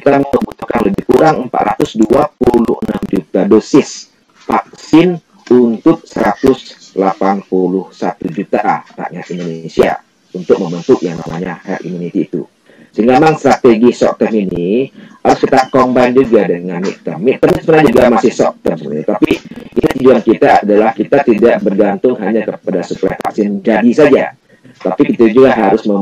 kita membutuhkan lebih kurang 426 juta dosis vaksin untuk 181 juta rakyat Indonesia untuk membentuk yang namanya herd immunity itu. Sehingga memang strategi short term ini harus kita combine juga dengan mid term. Mid term sebenarnya juga masih short term sebenarnya. Tapi ini tujuan kita adalah kita tidak bergantung hanya kepada suplai vaksin jadi saja. Tapi kita juga harus uh,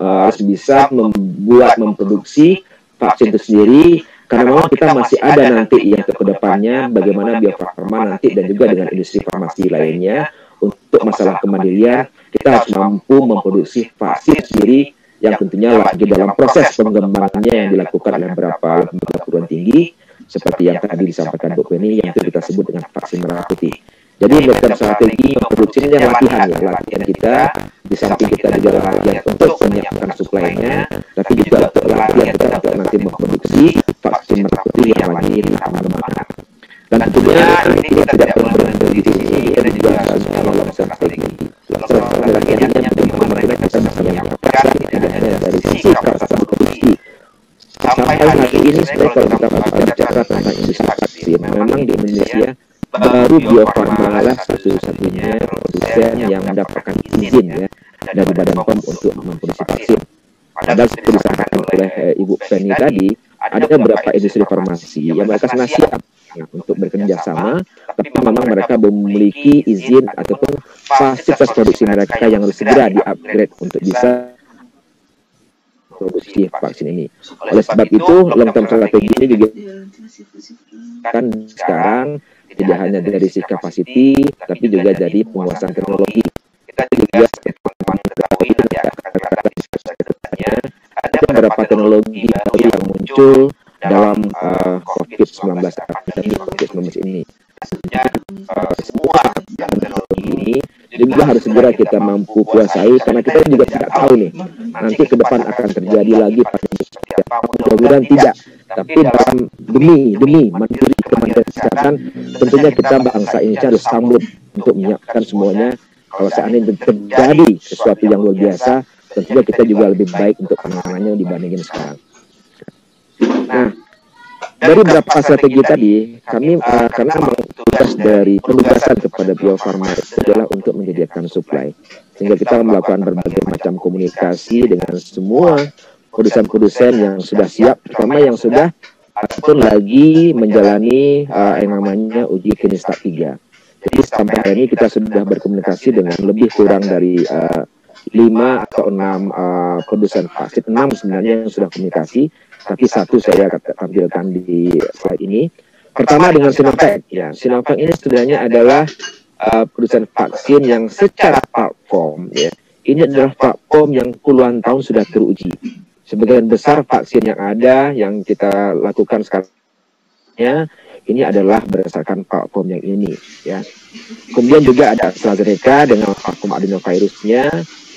harus bisa membuat memproduksi vaksin itu sendiri karena memang kita masih ada nanti yang ke depannya bagaimana Bio Farma nanti dan juga dengan industri farmasi lainnya untuk masalah kemandirian kita harus mampu memproduksi vaksin sendiri yang tentunya lagi dalam proses pengembangannya yang dilakukan oleh beberapa lembaga perguruan tinggi seperti yang tadi disampaikan Bu Penny yang itu kita sebut dengan vaksin merah putih. Jadi dalam strategi memproduksinya latihan ya, latihan kita samping kita juga latihan untuk menyiapkan suplainya, tapi juga untuk latihan kita untuk nanti memproduksi vaksin merah putih yang lagi di pengembangan. Dan tentunya kita tidak perlu berhenti di sini, kita juga harus melakukan strategi. Strategi yang bagaimana kita bisa menyiapkan tidak hanya dari sisi kapasitas produksi. Sampai hari ini sebenarnya kalau kita bicara tentang industri vaksin, memang di Indonesia baru Bio Farma lah satu-satunya produsen yang mendapatkan izin ya dari Badan POM untuk memproduksi vaksin. Padahal seperti disampaikan oleh Ibu Penny tadi, ada beberapa industri farmasi yang mereka sangat siap ya, untuk bekerja sama, tapi memang mereka memiliki izin ataupun fasilitas produksi mereka yang harus segera di-upgrade untuk bisa produksi vaksin ini. Oleh sebab itu, long term strategi ini juga kan sekarang tidak hanya dari sisi kapasiti, tapi juga dari penguasaan teknologi. Kita juga mengetahui ada beberapa teknologi baru yang muncul dalam uh, COVID-19 pandemi COVID-19 ini. Tentunya uh, semua teknologi ini juga harus segera kita mampu kuasai. karena kita juga tidak tahu nih nanti ke depan akan terjadi lagi pandemi mudah-mudahan tidak. tapi dalam demi demi mandiri Kementerian Kesehatan tentunya kita bangsa ini harus sambut untuk menyiapkan semuanya kalau seandainya terjadi sesuatu yang luar biasa tentunya kita juga lebih baik untuk penanganannya dibandingin sekarang nah dari beberapa strategi tadi, kami uh, karena tugas dari penugasan kepada Bio Farma adalah untuk menyediakan supply. Sehingga kita melakukan berbagai macam komunikasi dengan semua produsen-produsen yang sudah siap, terutama yang sudah ataupun lagi menjalani uh, yang namanya uji klinis tahap 3. Jadi sampai hari ini kita sudah berkomunikasi dengan lebih kurang dari uh, 5 atau 6 uh, produsen vaksin, 6 sebenarnya yang sudah komunikasi tapi satu saya tampilkan di slide ini. Pertama dengan Sinovac. Ya, Sinovac ini sebenarnya adalah uh, perusahaan vaksin yang secara platform ya. Ini adalah platform yang puluhan tahun sudah teruji. Sebagian besar vaksin yang ada yang kita lakukan sekarang ya, ini adalah berdasarkan platform yang ini ya. Kemudian juga ada AstraZeneca dengan platform adenovirusnya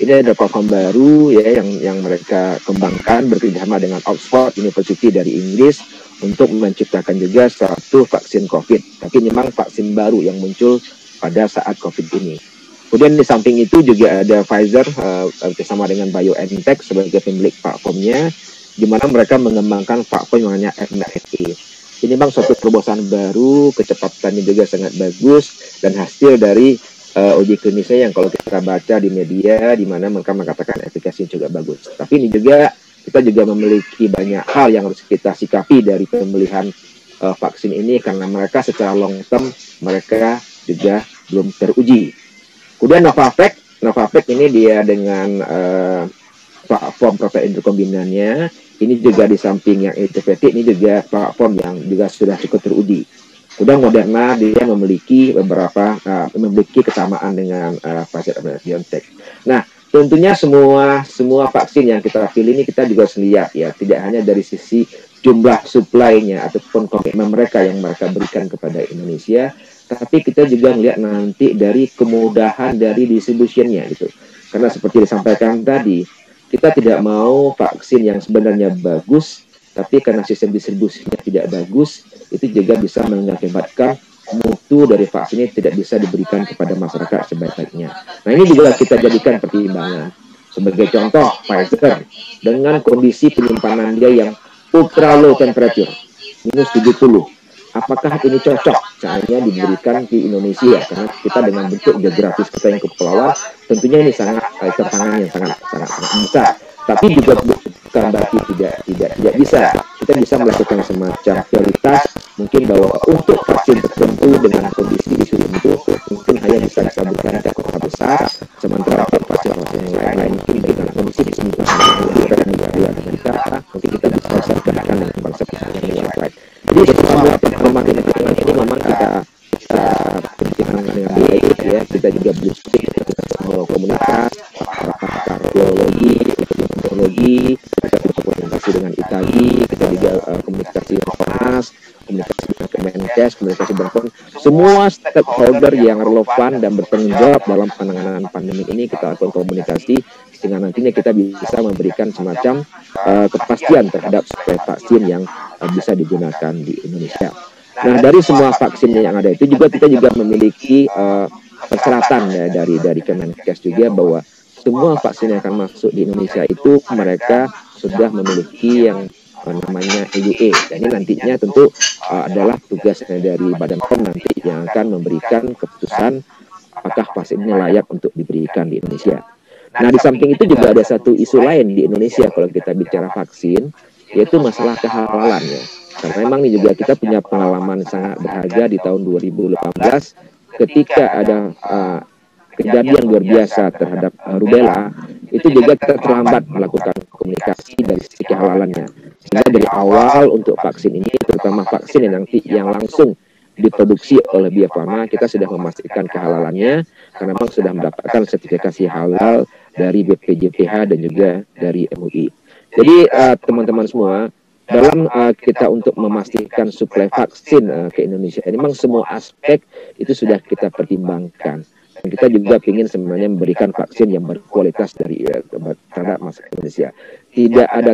ini ada platform baru ya yang yang mereka kembangkan bekerjasama dengan Oxford University dari Inggris untuk menciptakan juga satu vaksin COVID. Tapi memang vaksin baru yang muncul pada saat COVID ini. Kemudian di samping itu juga ada Pfizer uh, dengan BioNTech sebagai pemilik platformnya, di mana mereka mengembangkan platform yang namanya mRNA. Ini memang suatu terobosan baru, kecepatannya juga sangat bagus, dan hasil dari uh, uji klinisnya yang kalau kita baca di media di mana mereka mengatakan efikasinya juga bagus. Tapi ini juga kita juga memiliki banyak hal yang harus kita sikapi dari pemilihan uh, vaksin ini karena mereka secara long term mereka juga belum teruji. Kemudian Novavax, Novavax ini dia dengan uh, platform protein rekombinannya ini juga di samping yang ETVT ini juga platform yang juga sudah cukup teruji. Udah Moderna dia memiliki beberapa uh, memiliki kesamaan dengan uh, Pfizer BioNTech. Nah, tentunya semua semua vaksin yang kita pilih ini kita juga harus lihat ya, tidak hanya dari sisi jumlah suplainya ataupun komitmen mereka yang mereka berikan kepada Indonesia, tapi kita juga melihat nanti dari kemudahan dari distribusinya gitu. Karena seperti disampaikan tadi, kita tidak mau vaksin yang sebenarnya bagus tapi karena sistem distribusinya tidak bagus, itu juga bisa mengakibatkan mutu dari vaksin ini tidak bisa diberikan kepada masyarakat sebaik-baiknya. Nah ini juga kita jadikan pertimbangan. Sebagai contoh, Pfizer dengan kondisi penyimpanan dia yang ultra low temperature, minus 70. Apakah ini cocok caranya diberikan di Indonesia? Karena kita dengan bentuk geografis kita yang kepulauan, tentunya ini sangat eh, tantangan yang sangat sangat sangat besar. Tapi juga bukan berarti tidak tidak tidak bisa. Kita bisa melakukan semacam prioritas mungkin bahwa untuk vaksin tertentu dengan kondisi isu itu mungkin hanya bisa disebutkan ke kota besar, sementara vaksin vaksin yang lain-lain mungkin dengan kondisi di di negara Amerika mungkin kita bisa sertakan dengan bangsa yang lain. Jadi semua informasi ini memang kita kita pertimbangkan dengan baik ya kita juga berdiskusi kita semua komunitas pakar biologi epidemiologi kita juga komunikasi dengan ITAGI kita juga uh, komunikasi dengan Komnas komunikasi dengan Kemenkes komunikasi dengan semua stakeholder yang relevan dan bertanggung jawab dalam penanganan pandemi ini kita lakukan komunikasi sehingga nantinya kita bisa memberikan semacam uh, kepastian terhadap suplai vaksin yang uh, bisa digunakan di Indonesia. Nah dari semua vaksin yang ada itu juga kita juga memiliki uh, persyaratan ya dari dari Kemenkes juga bahwa semua vaksin yang akan masuk di Indonesia itu mereka sudah memiliki yang namanya EUA. Jadi nantinya tentu uh, adalah tugas dari Badan POM nanti yang akan memberikan keputusan apakah vaksin ini layak untuk diberikan di Indonesia. Nah, di samping itu juga ada satu isu lain di Indonesia kalau kita bicara vaksin, yaitu masalah kehalalan ya. Karena memang ini juga kita punya pengalaman sangat berharga di tahun 2018 ketika ada uh, kejadian luar biasa terhadap uh, rubella, itu juga kita terlambat melakukan komunikasi dari sisi kehalalannya. Sehingga dari awal untuk vaksin ini, terutama vaksin yang nanti yang langsung diproduksi oleh Bio Farma, kita sudah memastikan kehalalannya karena memang sudah mendapatkan sertifikasi halal dari BPJPH dan juga dari MUI. Jadi eh, teman-teman uh, semua dalam uh, kita untuk memastikan suplai vaksin uh, ke Indonesia memang semua aspek itu sudah kita pertimbangkan. Dan kita juga ingin sebenarnya memberikan vaksin yang berkualitas dari uh, terhadap masyarakat Indonesia. Tidak ada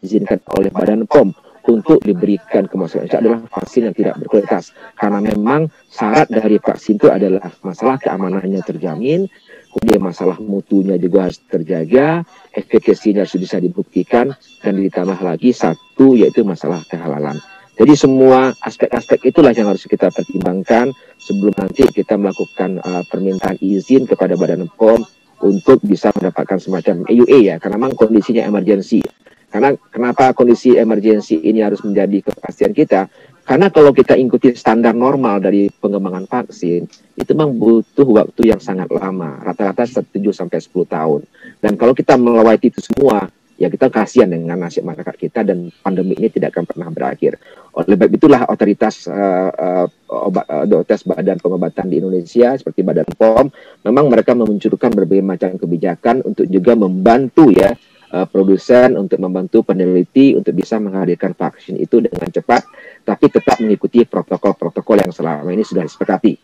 diizinkan oleh Badan POM untuk diberikan ke masyarakat adalah vaksin yang tidak berkualitas. Karena memang syarat dari vaksin itu adalah masalah keamanannya terjamin kemudian masalah mutunya juga harus terjaga efekasinya harus bisa dibuktikan dan ditambah lagi satu yaitu masalah kehalalan. Jadi semua aspek-aspek itulah yang harus kita pertimbangkan sebelum nanti kita melakukan uh, permintaan izin kepada Badan POM untuk bisa mendapatkan semacam EUA ya. Karena memang kondisinya emergensi karena kenapa kondisi emergensi ini harus menjadi kepastian kita? Karena kalau kita ikuti standar normal dari pengembangan vaksin, itu memang butuh waktu yang sangat lama, rata-rata 7 sampai 10 tahun. Dan kalau kita melewati itu semua, ya kita kasihan dengan nasib masyarakat kita dan pandemi ini tidak akan pernah berakhir. Oleh sebab itulah otoritas uh, obat uh, otoritas badan pengobatan di Indonesia seperti Badan POM memang mereka memunculkan berbagai macam kebijakan untuk juga membantu ya uh, produsen untuk membantu peneliti untuk bisa menghadirkan vaksin itu dengan cepat, tapi tetap mengikuti protokol-protokol yang selama ini sudah disepakati.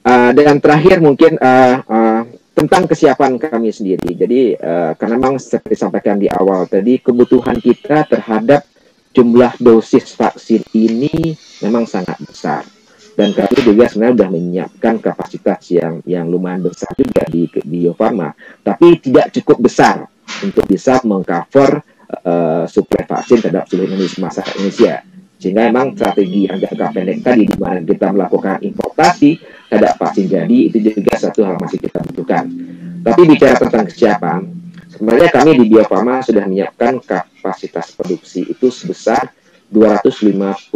Uh, dan terakhir mungkin uh, uh, tentang kesiapan kami sendiri. Jadi uh, karena memang seperti disampaikan di awal tadi kebutuhan kita terhadap jumlah dosis vaksin ini memang sangat besar dan kami juga sebenarnya sudah menyiapkan kapasitas yang yang lumayan besar juga di di Bio Farma, tapi tidak cukup besar untuk bisa mengcover uh, suplai vaksin terhadap seluruh Indonesia masyarakat Indonesia. Sehingga memang strategi yang jangka pendek tadi di mana kita melakukan importasi terhadap vaksin jadi itu juga satu hal masih kita butuhkan. Tapi bicara tentang kesiapan, sebenarnya kami di Bio Farma sudah menyiapkan kapasitas produksi itu sebesar 250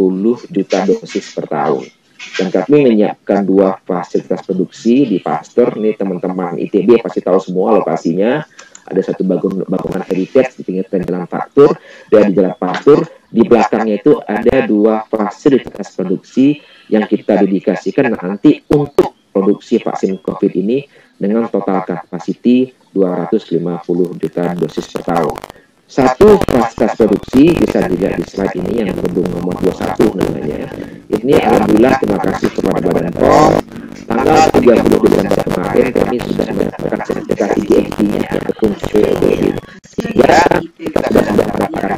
juta dosis per tahun dan kami menyiapkan dua fasilitas produksi di Pasteur. Ini teman-teman ITB pasti tahu semua lokasinya. Ada satu bangun, bangunan heritage di pinggir jalan Faktur dan di jalan Pasteur di belakangnya itu ada dua fasilitas produksi yang kita dedikasikan nanti untuk produksi vaksin COVID ini dengan total kapasiti 250 juta dosis per tahun. Satu fasilitas produksi bisa dilihat di slide ini yang gedung nomor 21 namanya. Ini alhamdulillah terima kasih kepada Badan POM. Tanggal 30 Desember kemarin kami sudah mendapatkan sertifikasi GMP-nya gedung sesuai ini. Sehingga kita sudah mendapatkan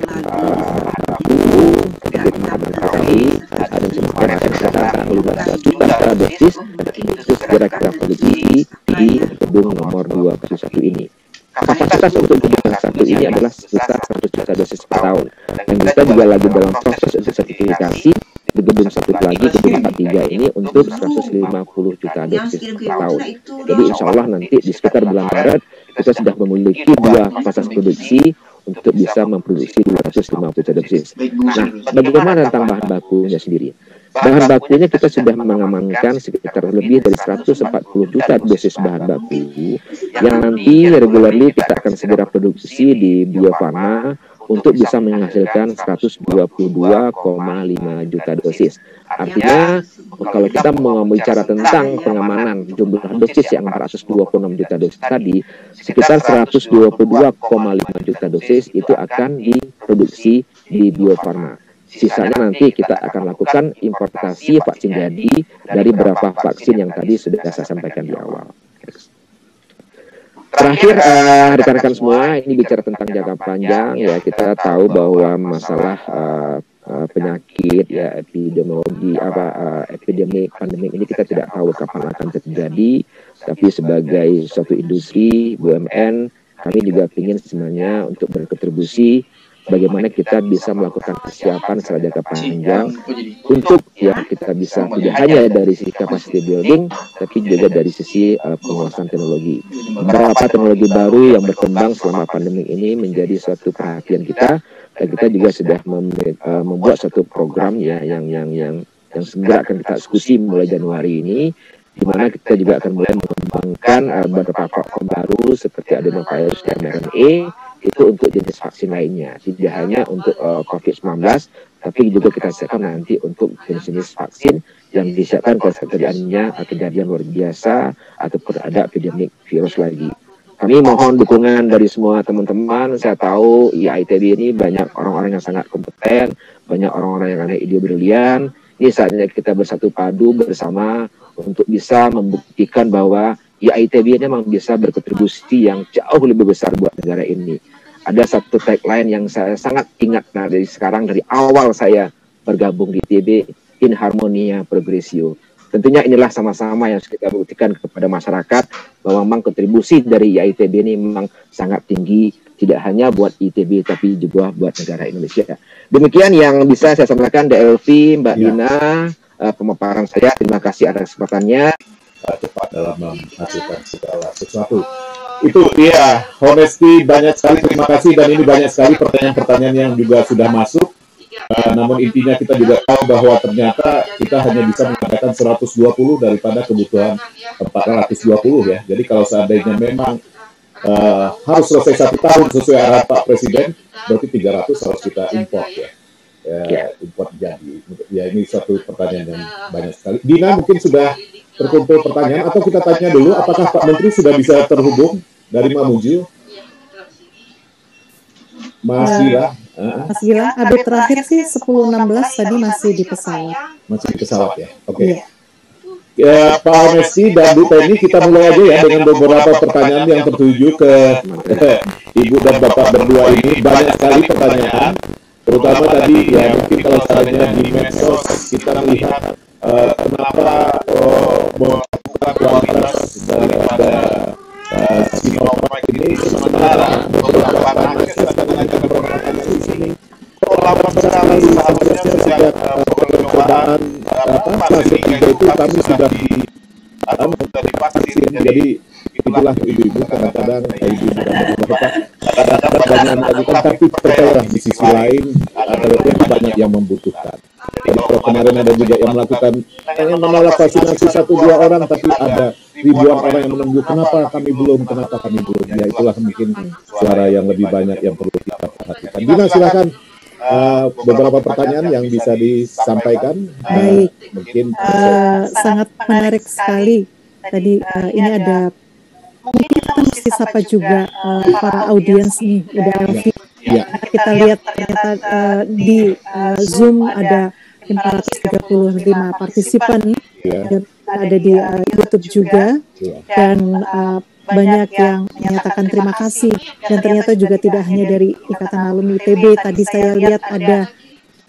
buku sebagai teman-teman kami ada semuanya kesehatan 15 juta dosis dan itu segera kita produksi di gedung nomor 21 ini. Kapasitas untuk gedung satu ini adalah sebesar 100 juta dosis per tahun. Dan kita juga lagi dalam proses untuk sertifikasi di gedung satu lagi, gedung 43 ini untuk 150 juta dosis per tahun. Jadi insya Allah nanti di sekitar bulan Maret kita sudah memiliki dua fasilitas produksi untuk bisa memproduksi 250 juta dosis. Nah, bagaimana tentang bahan bakunya sendiri? Bahan bakunya kita sudah mengamankan sekitar lebih dari 140 juta dosis bahan baku yang nanti regularly kita akan segera produksi di Bio Farma untuk bisa menghasilkan 122,5 juta dosis. Artinya kalau kita mau bicara tentang pengamanan jumlah dosis yang 426 juta dosis tadi, sekitar 122,5 juta dosis itu akan diproduksi di Bio Farma. Sisanya nanti kita akan lakukan importasi vaksin jadi dari beberapa vaksin yang tadi sudah saya sampaikan di awal. Terakhir, uh, rekan-rekan semua, ini bicara tentang jangka panjang ya kita tahu bahwa masalah uh, uh, penyakit ya epidemiologi apa uh, epidemi pandemi ini kita tidak tahu kapan akan terjadi, tapi sebagai suatu industri BUMN kami juga ingin sebenarnya untuk berkontribusi bagaimana kita bisa melakukan persiapan secara jangka panjang untuk ya kita bisa tidak hanya dari sisi capacity building tapi juga dari sisi uh, penguasaan teknologi. Beberapa teknologi baru yang berkembang selama pandemi ini menjadi suatu perhatian kita dan kita juga sudah mem uh, membuat satu program ya yang yang yang yang segera akan kita diskusi mulai Januari ini di mana kita juga akan mulai mengembangkan uh, beberapa platform baru seperti adenovirus dan mRNA itu untuk jenis vaksin lainnya tidak hanya untuk uh, COVID-19 tapi juga kita siapkan nanti untuk jenis-jenis vaksin yang disiapkan kalau terjadinya kejadian luar biasa ataupun ada epidemik virus lagi. Kami mohon dukungan dari semua teman-teman. Saya tahu IITB ini banyak orang-orang yang sangat kompeten, banyak orang-orang yang ada ide brilian. Ini saatnya kita bersatu padu bersama untuk bisa membuktikan bahwa IITB ini memang bisa berkontribusi yang jauh lebih besar buat negara ini ada satu tagline yang saya sangat ingat nah, dari sekarang dari awal saya bergabung di TB in harmonia progressio. Tentunya inilah sama-sama yang kita buktikan kepada masyarakat bahwa memang kontribusi dari IITB ini memang sangat tinggi tidak hanya buat ITB tapi juga buat negara Indonesia. Demikian yang bisa saya sampaikan DLV Mbak ya. Dina uh, pemaparan saya. Terima kasih atas kesempatannya. Cepat dalam menghasilkan segala sesuatu itu ya honesty banyak sekali. Terima kasih. Dan ini banyak sekali pertanyaan-pertanyaan yang juga sudah masuk. Uh, namun intinya kita juga tahu bahwa ternyata kita hanya bisa mengadakan 120 daripada kebutuhan 420 ya. Jadi kalau seandainya memang uh, harus selesai satu tahun sesuai arahan Pak Presiden berarti 300 harus kita import ya ya, ya. import jadi ya ini satu pertanyaan yang banyak sekali Dina mungkin sudah terkumpul pertanyaan atau kita tanya dulu apakah Pak Menteri sudah bisa terhubung dari Mamuju? Mas Gila. Mas Gila, update terakhir sih 10.16 tadi masih di pesawat. Masih di pesawat ya? Oke. Okay. Iya. Ya, Pak Honesti dan Bu Penny, kita mulai aja ya dengan beberapa pertanyaan yang tertuju ke Ibu dan Bapak berdua ini. Banyak sekali pertanyaan, terutama tadi ya mungkin kalau caranya di medsos kita melihat uh, kenapa uh, melakukan kualitas daripada uh, Sinovac ini sementara beberapa nakes dan tenaga di sini. lama sekali seharusnya sejak percobaan apa fase itu kami sudah di atau sudah divaksin jadi itulah ibu-ibu kadang-kadang ibu ibu kadang-kadang banyak tapi percayalah di sisi lain ada banyak yang membutuhkan. Jadi kalau kemarin ada juga yang melakukan yang menolak vaksinasi satu dua orang tapi ada ribuan orang yang menunggu kenapa kami belum kenapa kami belum? Ya itulah mungkin suara yang lebih banyak yang perlu kita perhatikan. Dina silakan. Uh, beberapa pertanyaan yang bisa disampaikan. Baik. Uh, mungkin uh, sangat menarik sekali. Tadi uh, ini ada mungkin kita mesti sapa juga uh, para audiens nih udah ya. Ya. kita lihat ternyata uh, di uh, Zoom ada 535 partisipan dan ada di uh, YouTube juga. yeah. dan uh, banyak yang menyatakan terima kasih. dan ternyata juga tidak hanya dari Ikatan Alumni ITB tadi saya lihat ada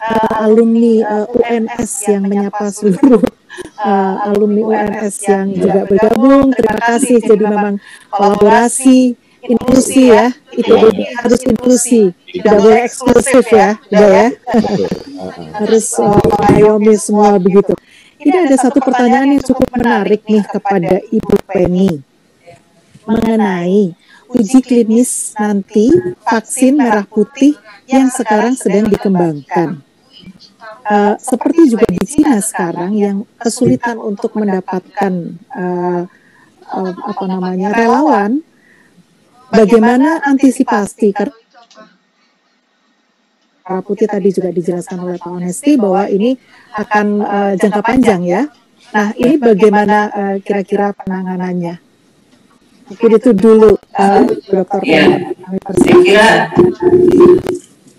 uh, alumni uh, UNS yang menyapa seluruh uh, alumni UNS yang juga bergabung. terima kasih. jadi memang kolaborasi inklusi ya. itu ya. harus inklusi. Tidak boleh eksklusif ya. udah ya. Harus mengayomi uh, semua begitu. Ini ada satu pertanyaan yang cukup menarik nih kepada Ibu Penny. Mengenai uji klinis nanti vaksin merah putih yang sekarang sedang dikembangkan. Uh, seperti juga di Cina sekarang yang kesulitan untuk mendapatkan uh, uh, apa namanya relawan, bagaimana antisipasi karena putih tadi juga dijelaskan oleh Pak Onesti bahwa ini akan uh, jangka panjang ya. Nah ini bagaimana kira-kira uh, penanganannya? Mungkin itu dulu, uh, Dokter. Ya, saya kira,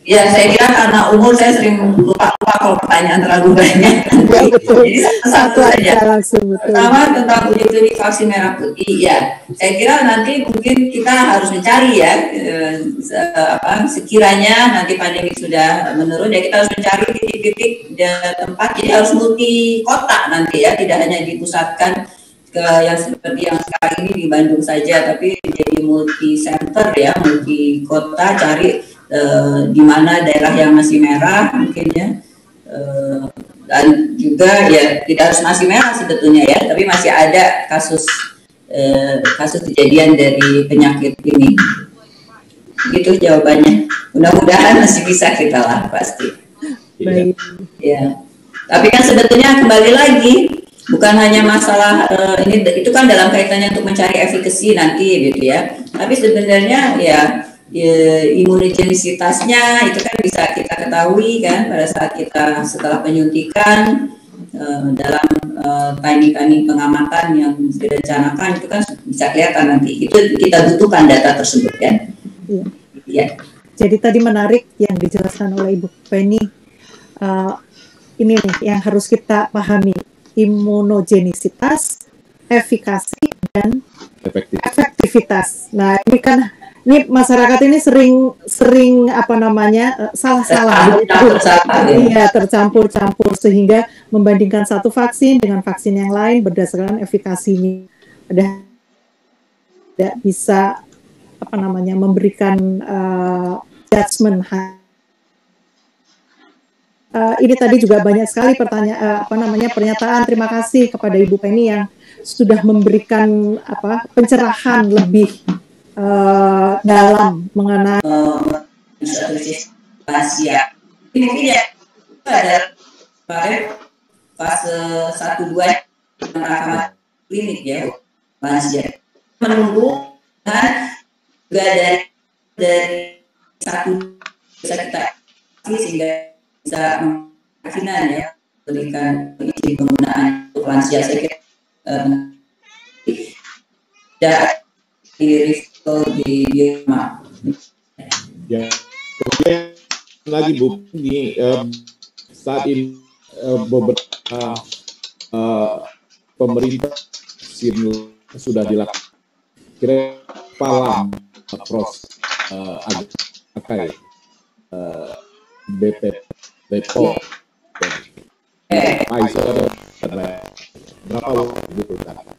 ya saya kira karena umur saya sering lupa lupa kalau pertanyaan terlalu banyak. Ya, betul. Jadi satu, saja. Langsung, betul. Pertama tentang uji klinik vaksin merah putih, ya. Saya kira nanti mungkin kita harus mencari ya, eh, apa sekiranya nanti pandemi sudah menurun ya kita harus mencari titik-titik tempat jadi harus multi kota nanti ya, tidak hanya dipusatkan ke yang seperti yang sekarang ini di Bandung saja, tapi jadi multi center ya, multi kota cari uh, di mana daerah yang masih merah mungkin ya, uh, dan juga ya tidak harus masih merah sebetulnya ya, tapi masih ada kasus uh, kasus kejadian dari penyakit ini. Gitu jawabannya. Mudah-mudahan masih bisa kita lah pasti. Baik. Ya. Tapi kan sebetulnya kembali lagi bukan hanya masalah uh, ini itu kan dalam kaitannya untuk mencari efikasi nanti gitu ya tapi sebenarnya ya, ya imunogenisitasnya itu kan bisa kita ketahui kan pada saat kita setelah penyuntikan uh, dalam uh, timing-timing pengamatan yang direncanakan itu kan bisa kelihatan nanti itu kita butuhkan data tersebut kan ya. ya. Jadi tadi menarik yang dijelaskan oleh Ibu Penny uh, ini nih yang harus kita pahami imunogenisitas, efikasi dan Efektif. efektivitas. Nah, ini kan ini masyarakat ini sering sering apa namanya eh, salah-salah. Iya tercampur-campur sehingga membandingkan satu vaksin dengan vaksin yang lain berdasarkan efikasinya. Ada tidak bisa apa namanya memberikan uh, judgement. Uh, ini tadi juga banyak sekali pertanyaan uh, apa namanya pernyataan terima kasih kepada Ibu Penny yang sudah memberikan apa pencerahan lebih uh, dalam mengenai Asia. Ini mungkin ya. Ada kemarin fase satu dua rekaman klinik ya Asia menunggu dan juga dari dari satu bisa kita. Sehingga bisa menghasilkan ya berikan izin penggunaan untuk lansia saya kira um, di risiko di Birma. Ya, kemudian lagi Bu, ini um, saat ini uh, beberapa uh, pemerintah sudah dilakukan. Kira palam proses uh, agak uh, BP Depok, Pfizer, berapa waktu dibutuhkan?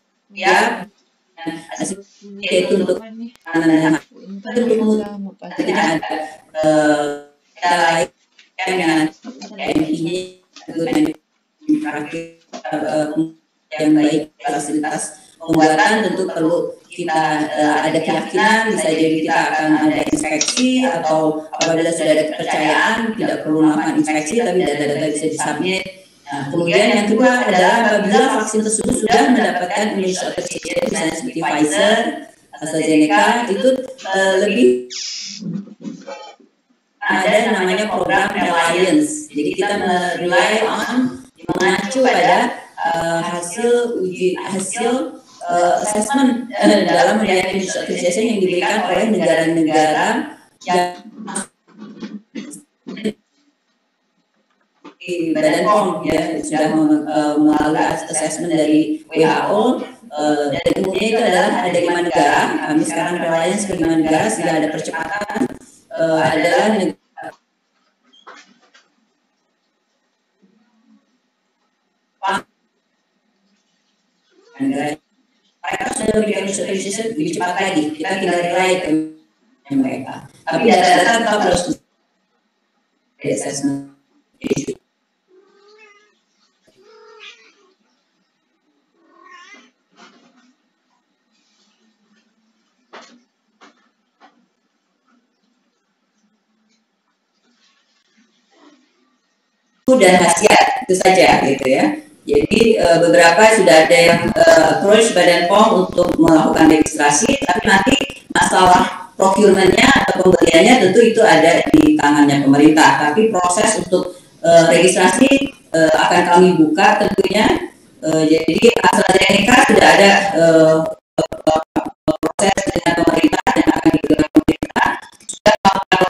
ya. Itu untuk artinya ada kita lain dengan MI-nya yang baik fasilitas pembuatan tentu perlu kita uh, ada keyakinan bisa jadi kita akan ada inspeksi atau apabila sudah ada kepercayaan tidak perlu melakukan inspeksi tapi data-data bisa disubmit Nah, kemudian yang kedua adalah apabila vaksin tersebut sudah mendapatkan initial certificate misalnya seperti Pfizer, AstraZeneca itu uh, lebih ada namanya program reliance. Jadi kita rely on mengacu pada uh, hasil uji hasil uh, assessment uh, dalam melayani association yang diberikan oleh negara-negara yang Badan POM ya sudah melalui assessment dari WHO uh, dan umumnya itu adalah ada lima negara kami sekarang relanya sebagai lima negara sehingga ada percepatan uh, adalah negara mereka sudah riset lebih cepat lagi. Kita tinggal nilai ke mereka. Tapi data-data tetap harus assessment dan khasiat itu saja gitu ya. Jadi e, beberapa sudah ada yang e, approach Badan POM untuk melakukan registrasi, tapi nanti masalah procurementnya atau pembeliannya tentu itu ada di tangannya pemerintah. Tapi proses untuk e, registrasi e, akan kami buka tentunya. E, jadi AstraZeneca sudah ada e, proses dengan pemerintah dan akan digelar pemerintah sudah melakukan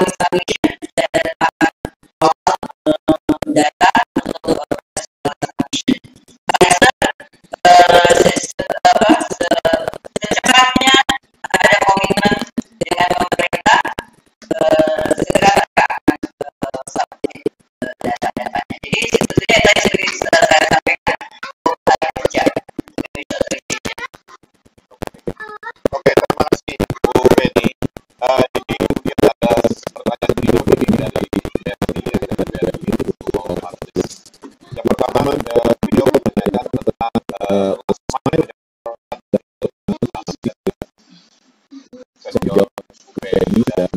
Penny dan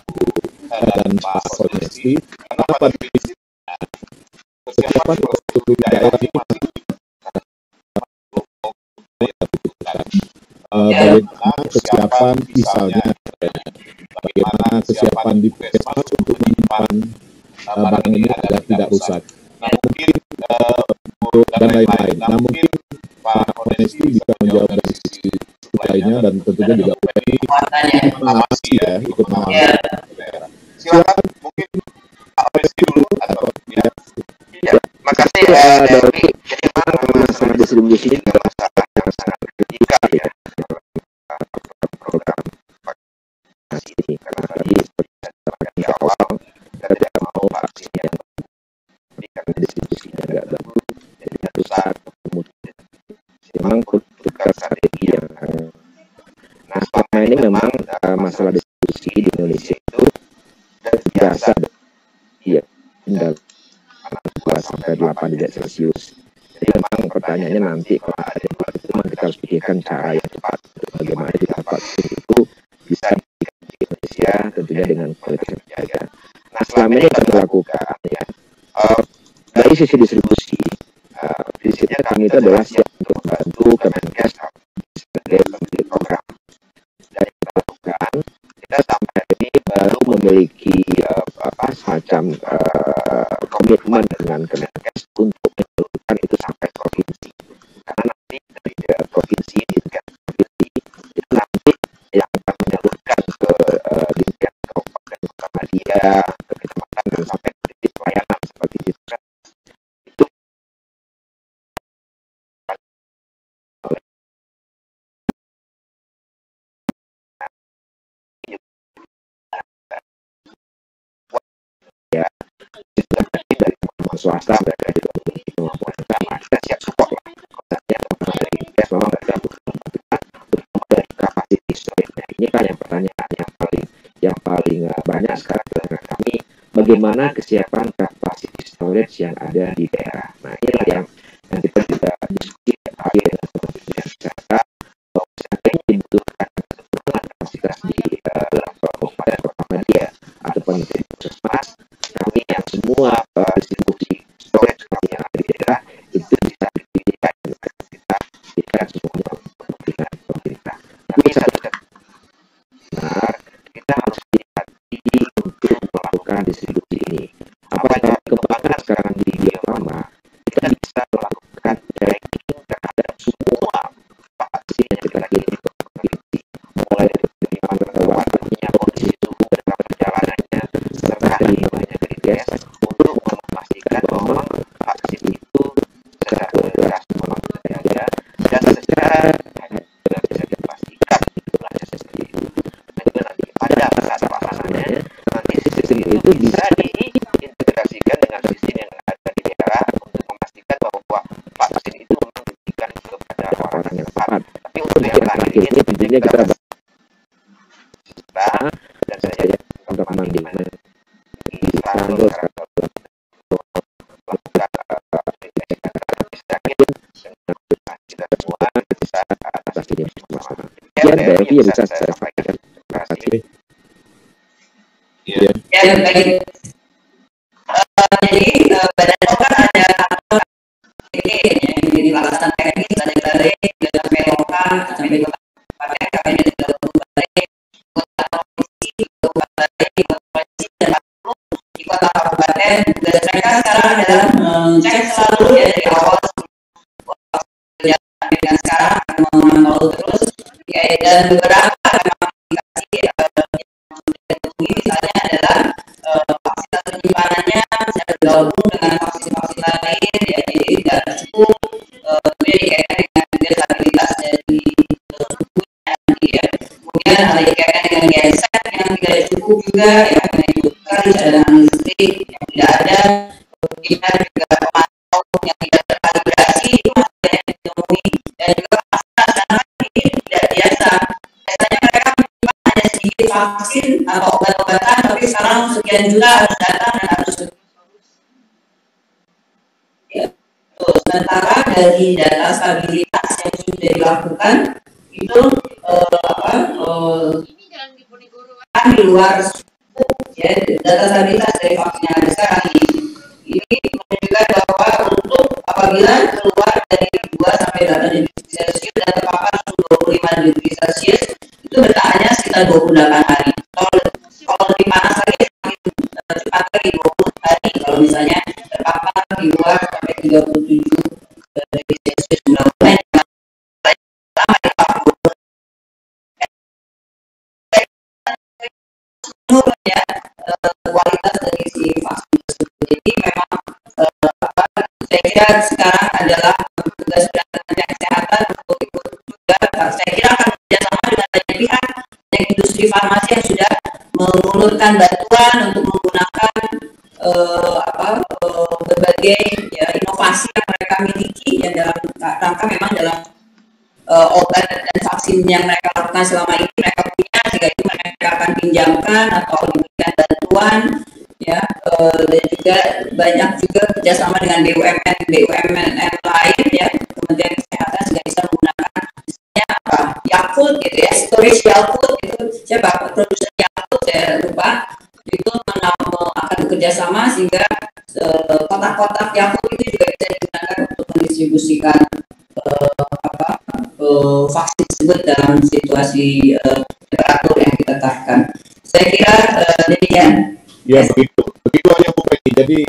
dan Pak Sonesti kenapa di kesiapan untuk daerah ini bagaimana kesiapan misalnya bagaimana kesiapan di puskesmas untuk menyimpan barang ini agar tidak rusak mungkin dan lain-lain. Nah mungkin Pak Honesti bisa menjawab dari sisi lainnya dan tentunya juga UPI mengawasi ya ikut mengawasi silakan mungkin Pak Honesti dulu atau ya Ya, makasih Dori. Jadi memang masalah distribusi ini adalah masalah yang sangat kritikal ya? Program vaksinasi ini karena tadi seperti saya sampaikan di awal kita tidak mau vaksin yang karena distribusinya agak bagus jadi rusak kemudian. Memang butuhkan strategi yang ini memang uh, masalah distribusi di Indonesia itu biasa iya tinggal 2 sampai 8 derajat Celcius. Jadi memang pertanyaannya nanti kalau ada itu kita harus pikirkan cara yang tepat bagaimana kita vaksin itu bisa di Indonesia tentunya dengan kualitas yang terjaga. Nah selama ini kami lakukan ya uh, dari sisi distribusi uh, visinya kami itu adalah siap untuk membantu Kemenkes sebagai program. Baru memiliki uh, apa semacam uh, komitmen dengan Kemenkes untuk menyalurkan itu sampai provinsi. Karena nanti dari provinsi di tingkat provinsi itu nanti yang akan menyalurkan ke uh, tingkat kabupaten kota media, ke kecamatan dan sampai ke titik pelayanan seperti itu. Itu swasta mereka memiliki kemampuan yang sama kita siap support lah. Kontaknya teman dari IPS memang mereka butuh membantukan terutama dari kapasitas storage nah ini kan yang pertanyaan yang paling yang paling uh, banyak sekarang dengan kami. Bagaimana kesiapan kapasitas storage yang ada di daerah Elvi ya bisa saya sampaikan. Terima kasih. Ya, ya baik. Uh, jadi uh, badan kan ada ini yang dilaksanakan ini ada dari lokal sampai kota pakai kami ada balai kota provinsi kota provinsi dan di kota kabupaten dan mereka sekarang adalah mengecek selalu ya dari awal dengan sekarang ya dan beberapa memang aplikasi uh, misalnya adalah uh, vaksin penyimpanannya bisa bergabung dengan vaksin-vaksin lain ya jadi tidak cukup uh, dia dikaitkan dengan stabilitas dari tubuhnya nanti ya. Kemudian hal dikaitkan dengan genset yang tidak cukup juga ya menunjukkan cadangan listrik yang tidak ada kemudian juga pemantau yang tidak terkalibrasi itu ditemui dan juga sedikit vaksin atau obat-obatan tapi sekarang sekian juta harus datang dan harus ya. sementara dari data stabilitas yang sudah dilakukan itu eh, apa eh, kan di luar ya. Data stabilitas dari vaksin yang ada sekarang ini ini menunjukkan bahwa untuk apabila keluar dari 2 sampai 8 degree Celcius dan terpapar suhu 25 degree Celcius itu bertahannya sekitar 28 hari. Kalau, kalau lebih panas lagi cepat lagi 20 hari. Kalau misalnya terpapar di luar sampai 37 degree Celcius kira sekarang adalah tugas Kementerian Kesehatan untuk ikut juga. Saya kira akan bekerjasama dengan banyak pihak. Dan industri farmasi yang sudah mengulurkan bantuan untuk menggunakan uh, apa uh, berbagai ya, inovasi yang mereka miliki yang dalam rangka memang dalam uh, obat dan vaksin yang mereka lakukan selama ini mereka punya sehingga itu mereka akan pinjamkan atau diberikan bantuan ya uh, dan juga banyak juga kerjasama dengan BUMN BUMN lain ya Kementerian Kesehatan juga bisa menggunakan misalnya apa Yakult gitu ya storage Yakult itu siapa produsen Yakult saya lupa itu akan bekerja sama sehingga kotak-kotak uh, Yakult itu juga bisa digunakan untuk mendistribusikan uh, apa uh, vaksin tersebut dalam situasi temperatur yang kita tetapkan. Saya kira demikian. Ya begitu, begitu aja Bu Penny. Jadi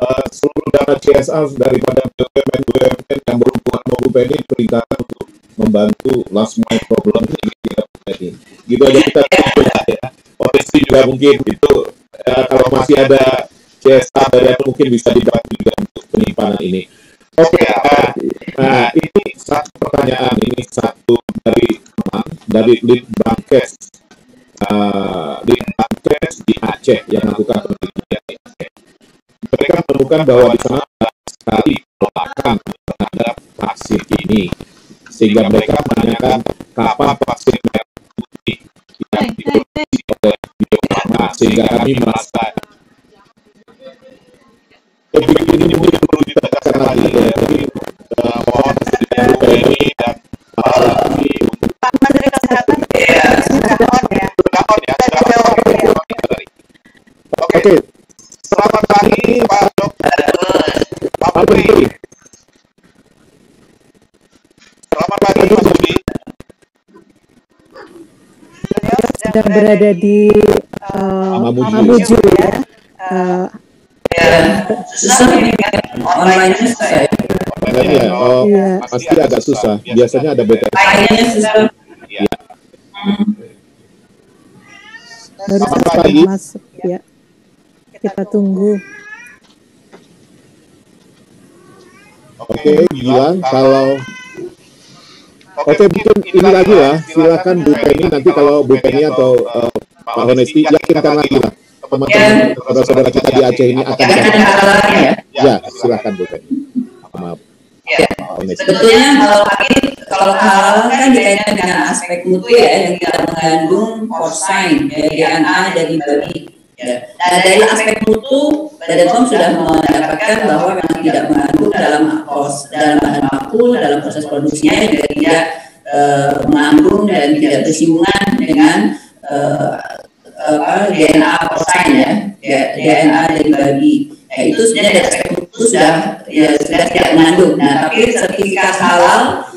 uh, seluruh dana CSA daripada BUMN BUMN yang berhubungan sama Bu Penny perintahkan untuk membantu last mile problem ini kita Penny. Gitu aja kita tunggu ya. Potensi juga mungkin itu uh, kalau masih ada CSA dari mungkin bisa dibantu juga untuk penyimpanan ini. Oke, okay, uh, nah ini satu pertanyaan ini satu dari teman dari Litbangkes uh, Litbangkes di Aceh yang melakukan penelitian di Aceh. Mereka menemukan bahwa di sana banyak sekali penolakan terhadap vaksin ini, sehingga mereka menanyakan kapan vaksin merah putih yang diproduksi oleh Bio Farma, sehingga kami merasa lebih ini mungkin perlu ditegaskan lagi ya, jadi uh, mohon presiden ini dan ini Pak Menteri Kesehatan Oke, selamat pagi Pak Dokter, Pak Menteri. Selamat pagi Mas Budi. sedang berada di uh, Mamuju. Mamuju ya. Uh, Ya, susah ini kan online susah ya. Makanya oh, Iya. pasti agak susah. Biasanya ada BTS. Lainnya susah. baru Selamat saja pagi. masuk ya. Kita tunggu. Oke, bilang kalau Oke, mungkin ini lagi lah. Silakan Bu Penny nanti kalau Bu Penny atau uh, Pak Honesti yakinkan lagi lah teman-teman saudara-saudara kita di Aceh ini akan ada halangan ya. Ya, silakan Bu Penny. Maaf, Ya. Sebetulnya hal ini kalau halal kan dikaitkan dengan aspek mutu ya yang tidak mengandung porcine ya, DNA dari babi. Ya. Nah dari aspek mutu, Badan POM sudah mendapatkan bahwa memang tidak mengandung dalam pros, dalam bahan baku, dalam proses produksinya juga tidak uh, mengandung dan tidak bersinggungan dengan uh, apa, DNA porcine ya, DNA dari babi. Ya, itu sebenarnya itu sudah ya sudah tidak mengandung. Nah, tapi sertifikat halal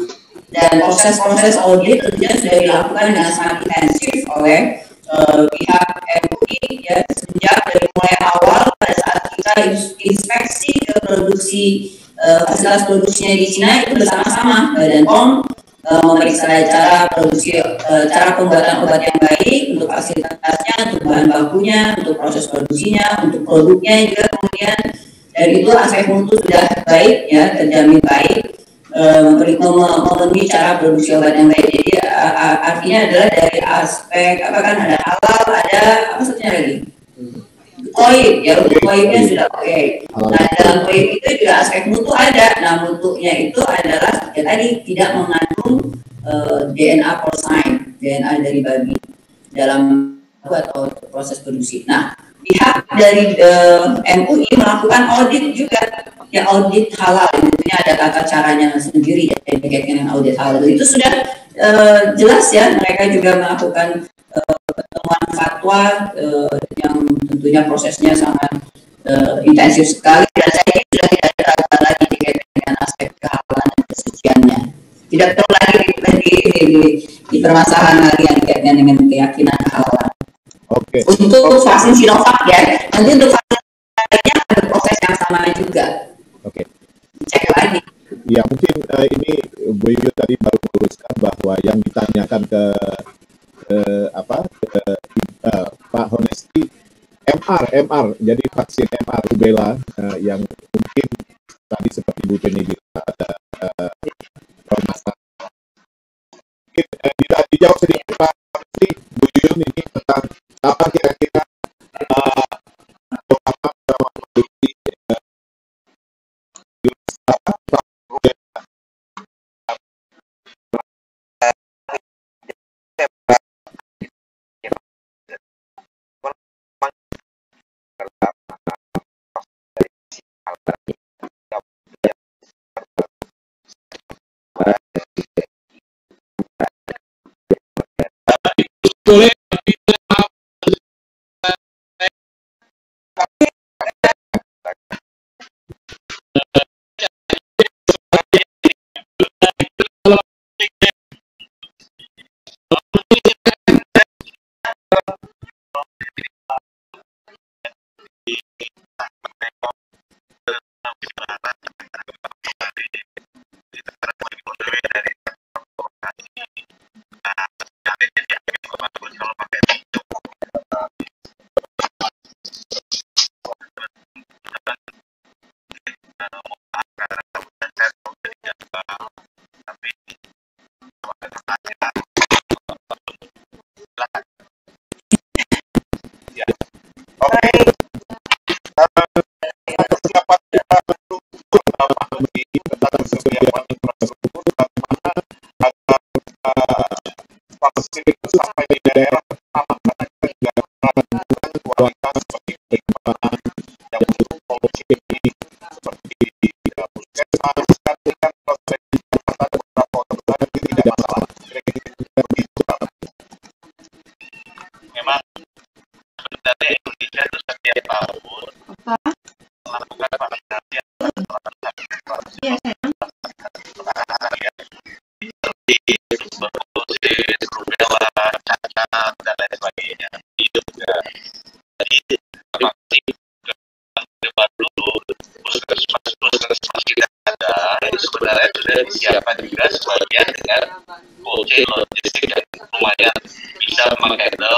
dan proses-proses audit tentunya sudah dilakukan dengan sangat intensif oleh pihak MUI ya sejak dari mulai awal pada saat kita inspeksi ke produksi uh, fasilitas produksinya di Cina itu bersama-sama Badan POM uh, memeriksa cara produksi uh, cara pembuatan obat yang baik untuk fasilitasnya, untuk bahan bakunya, untuk proses produksinya, untuk produknya juga kemudian. Dan itu aspek mutu sudah baik ya terjamin baik memenuhi cara produksi obat yang baik. Jadi artinya adalah dari aspek apa kan ada halal, ada apa satunya lagi? Koib ya untuk koibnya sudah oke. Okay. Nah dalam koib itu juga aspek mutu ada. Nah mutunya itu adalah ya tadi tidak mengandung uh, DNA porcine, DNA dari babi dalam atau proses produksi. Nah pihak dari uh, MUI melakukan audit juga. Ya audit halal. Tentunya ada tata caranya sendiri ya dikaitkan dengan audit halal. Itu sudah uh, jelas ya mereka juga melakukan uh, fatwa uh, yang tentunya prosesnya sangat uh, intensif sekali. Dan saya ini sudah tidak ada ragu lagi dikaitkan dengan aspek kehalalan dan kesuciannya. Tidak perlu lagi di, di, di, di permasalahan lagi yang dengan keyakinan Oke. Okay. Untuk vaksin Sinovac ya, nanti untuk vaksin lainnya ada proses yang sama juga. Oke. Okay. Cek lagi. Ya mungkin uh, ini Bu Yu tadi baru meluruskan bahwa yang ditanyakan ke, ke apa ke uh, Pak Honesti MR MR jadi vaksin MR rubella uh, yang mungkin tadi seperti Bu Penny bilang ada uh, permasalahan. Mungkin uh, dijawab sedikit Pak Honesti Bu Yun ini tentang apa kira-kira uh, setiap tahun apa? melakukan pengendalian Iya dan lain sebagainya. lumayan bisa menghandle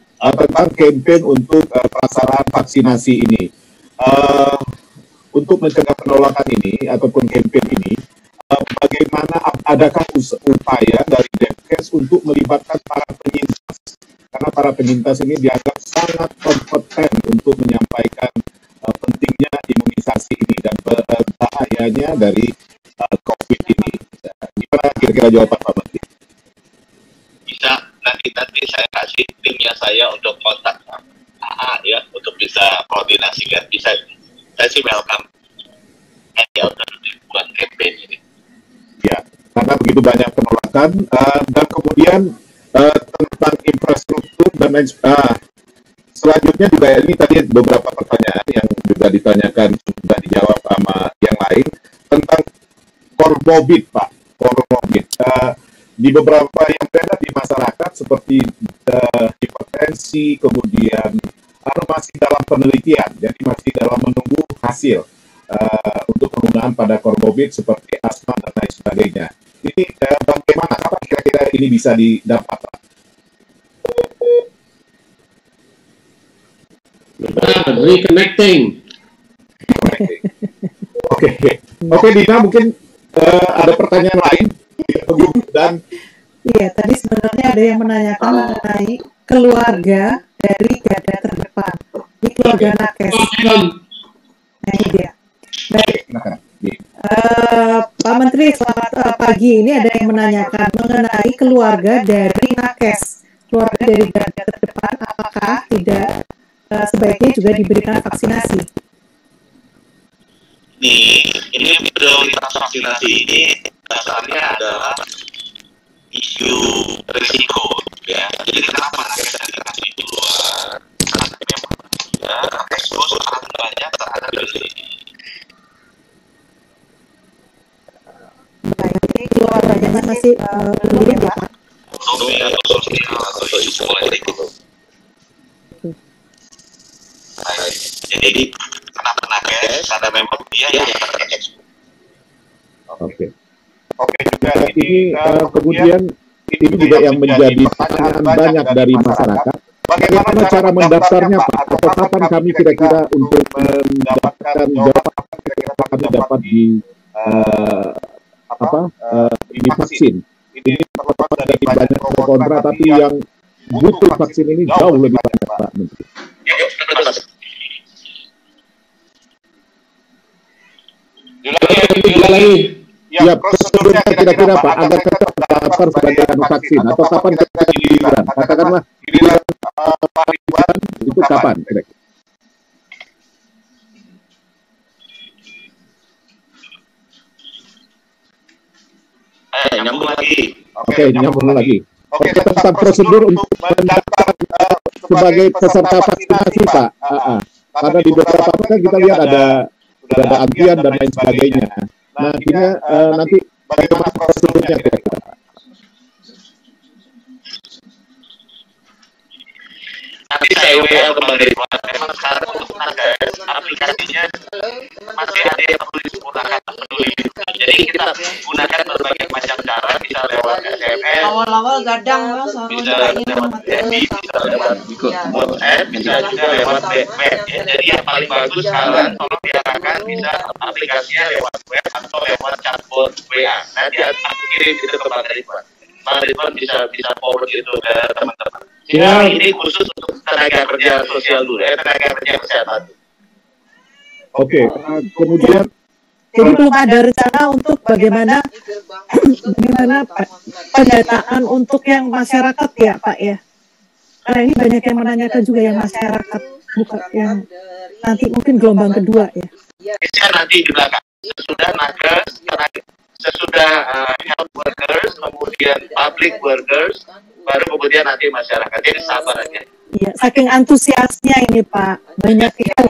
Uh, tentang campaign untuk uh, vaksinasi ini. Uh, untuk mencegah penolakan ini ataupun campaign ini, uh, bagaimana adakah upaya dari Depkes untuk melibatkan para penyintas? Karena para penyintas ini dianggap sangat kompeten untuk menyampaikan uh, pentingnya imunisasi ini dan bahayanya dari uh, COVID ini. Gimana kira-kira jawaban Pak Menteri? Bisa nanti saya kasih timnya saya untuk kontak AA ya untuk bisa koordinasikan bisa saya sih welcome ya untuk buat campaign ini. Ya, karena begitu banyak penolakan uh, dan kemudian uh, tentang infrastruktur dan uh, selanjutnya juga ini tadi beberapa pertanyaan yang juga ditanyakan sudah dijawab sama yang lain tentang komorbid Pak, komorbid. Uh, di beberapa yang beredar di masyarakat seperti uh, hipertensi, kemudian uh, masih dalam penelitian, jadi masih dalam menunggu hasil uh, untuk penggunaan pada komorbid seperti asma dan lain sebagainya. Ini uh, bagaimana? Kapan kira-kira ini bisa didapat? reconnecting. Oke, oke, oke Dina mungkin uh, ada pertanyaan lain dan Iya, tadi sebenarnya ada yang menanyakan mengenai keluarga dari garda terdepan. Ini keluarga nakes. Nah, ini dia. Baik. Uh, Pak Menteri, selamat uh, pagi. Ini ada yang menanyakan mengenai keluarga dari nakes, keluarga dari garda terdepan, apakah tidak uh, sebaiknya juga diberikan vaksinasi? Nih, ini prioritas vaksinasi ini dasarnya adalah isu risiko ya. Jadi kenapa dikasih di luar? Karena memang ya, ekspos sangat banyak terhadap virus ini. Baik, ini keluarganya masih uh, belum ya Pak? Ekonomi atau sosial atau isu politik itu. Baik. Jadi kenapa nakes? Karena memang dia yang terekspos. Oke. Oke juga ini uh, kemudian ini juga yang menjadi pertanyaan banyak dari masyarakat. Bagaimana cara mendaftarnya Pak? Atau kapan kami kira-kira untuk mendapatkan jawaban kira-kira kami dapat di uh, apa uh, di vaksin? Ini terlepas dari banyak pro kontra, tapi yang butuh vaksin ini jauh lebih banyak Pak Menteri. lagi. Ya, prosedurnya kira-kira Pak, agar kita daftar sebagai anu vaksin atau kapan kita giliran? Katakanlah giliran Pak Ridwan itu kapan? Eh, nyambung lagi. Oke, nyambung lagi. Oke, tentang prosedur untuk mendaftar uh, sebagai peserta vaksinasi, Pak. Uh, uh. Karena di beberapa kan kita lihat ada ada antrian dan lain sebagainya. Nah, akhirnya uh, nanti bagaimana prosedurnya kira-kira, Pak? Nanti saya WA kembali Memang sekarang untuk nakes aplikasinya masih ada yang perlu disempurnakan peduli. Jadi kita gunakan berbagai macam cara, bisa lewat SMS, awal-awal gadang bisa lewat FB, bisa lewat WhatsApp, bisa juga lewat web. Ya, jadi yang paling bagus sekarang tolong diarahkan bisa aplikasinya lewat web atau lewat chatbot WA. Nanti aku kirim itu ke Bang Ridwan. Bang Ridwan bisa bisa forward itu ke teman-teman. Ya, ini khusus untuk tenaga kerja sosial dulu, eh, tenaga kerja kesehatan. Oke, uh, kemudian Jadi belum ada rencana untuk bagaimana bagaimana pendataan untuk yang masyarakat ya Pak ya. Karena ini banyak yang menanyakan juga yang masyarakat bukan yang nanti mungkin gelombang kedua ya. Bisa nanti di belakang sesudah nakes, tenaga sesudah uh, health workers, kemudian public workers, baru kemudian nanti masyarakat. Jadi sabar aja. Iya, saking antusiasnya ini Pak, banyak yang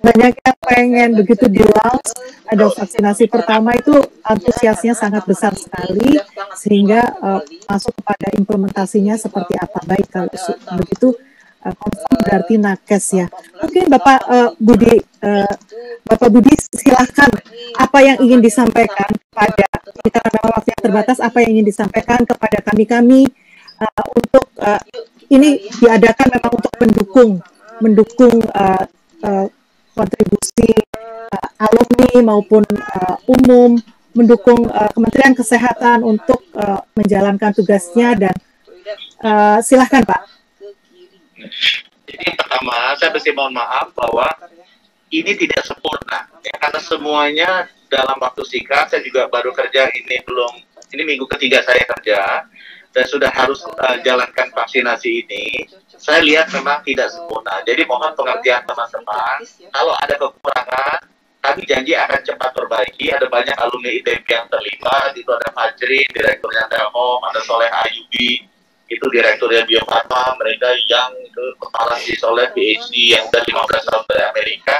banyak yang pengen begitu di launch ada vaksinasi pertama itu antusiasnya sangat besar sekali sehingga uh, masuk kepada implementasinya seperti apa baik kalau begitu uh, berarti nakes ya. Mungkin Bapak uh, Budi, uh, Bapak Budi silahkan apa yang ingin disampaikan pada kita memang waktu yang terbatas, apa yang ingin disampaikan kepada kami kami uh, untuk uh, ini diadakan memang untuk mendukung mendukung uh, uh, kontribusi uh, alumni maupun uh, umum mendukung uh, Kementerian Kesehatan untuk uh, menjalankan tugasnya dan uh, silahkan Pak. Jadi pertama saya mesti mohon maaf bahwa ini tidak sempurna ya, karena semuanya dalam waktu singkat saya juga baru kerja ini belum ini minggu ketiga saya kerja dan sudah harus uh, jalankan vaksinasi ini, saya lihat memang tidak sempurna. Jadi mohon pengertian teman-teman. Kalau ada kekurangan, kami janji akan cepat perbaiki. Ada banyak alumni ITB yang terlibat. Itu ada Fajri, direkturnya Telkom, ada Soleh Ayubi, itu direkturnya Bio Farma, mereka yang itu kepala si Soleh PhD yang sudah 15 tahun dari Amerika.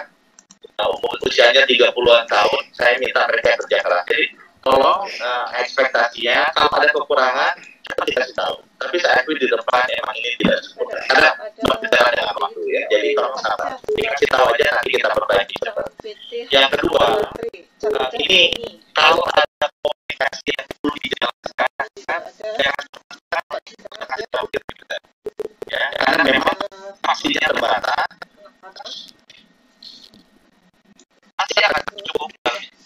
Nah, umur usianya 30-an tahun, saya minta mereka kerja keras. Jadi tolong uh, ekspektasinya kalau ada kekurangan tahu. Tapi saya akui di depan emang ini tidak sempurna. Karena berbicara dengan waktu ya. Jadi tolong sabar. Dikasih tahu aja nanti kita perbaiki. Yang kedua, uh, ini kalau ada komunikasi yang perlu dijelaskan, jangan kasih tahu kita. Ya, karena memang vaksinnya terbatas, pasti akan cukup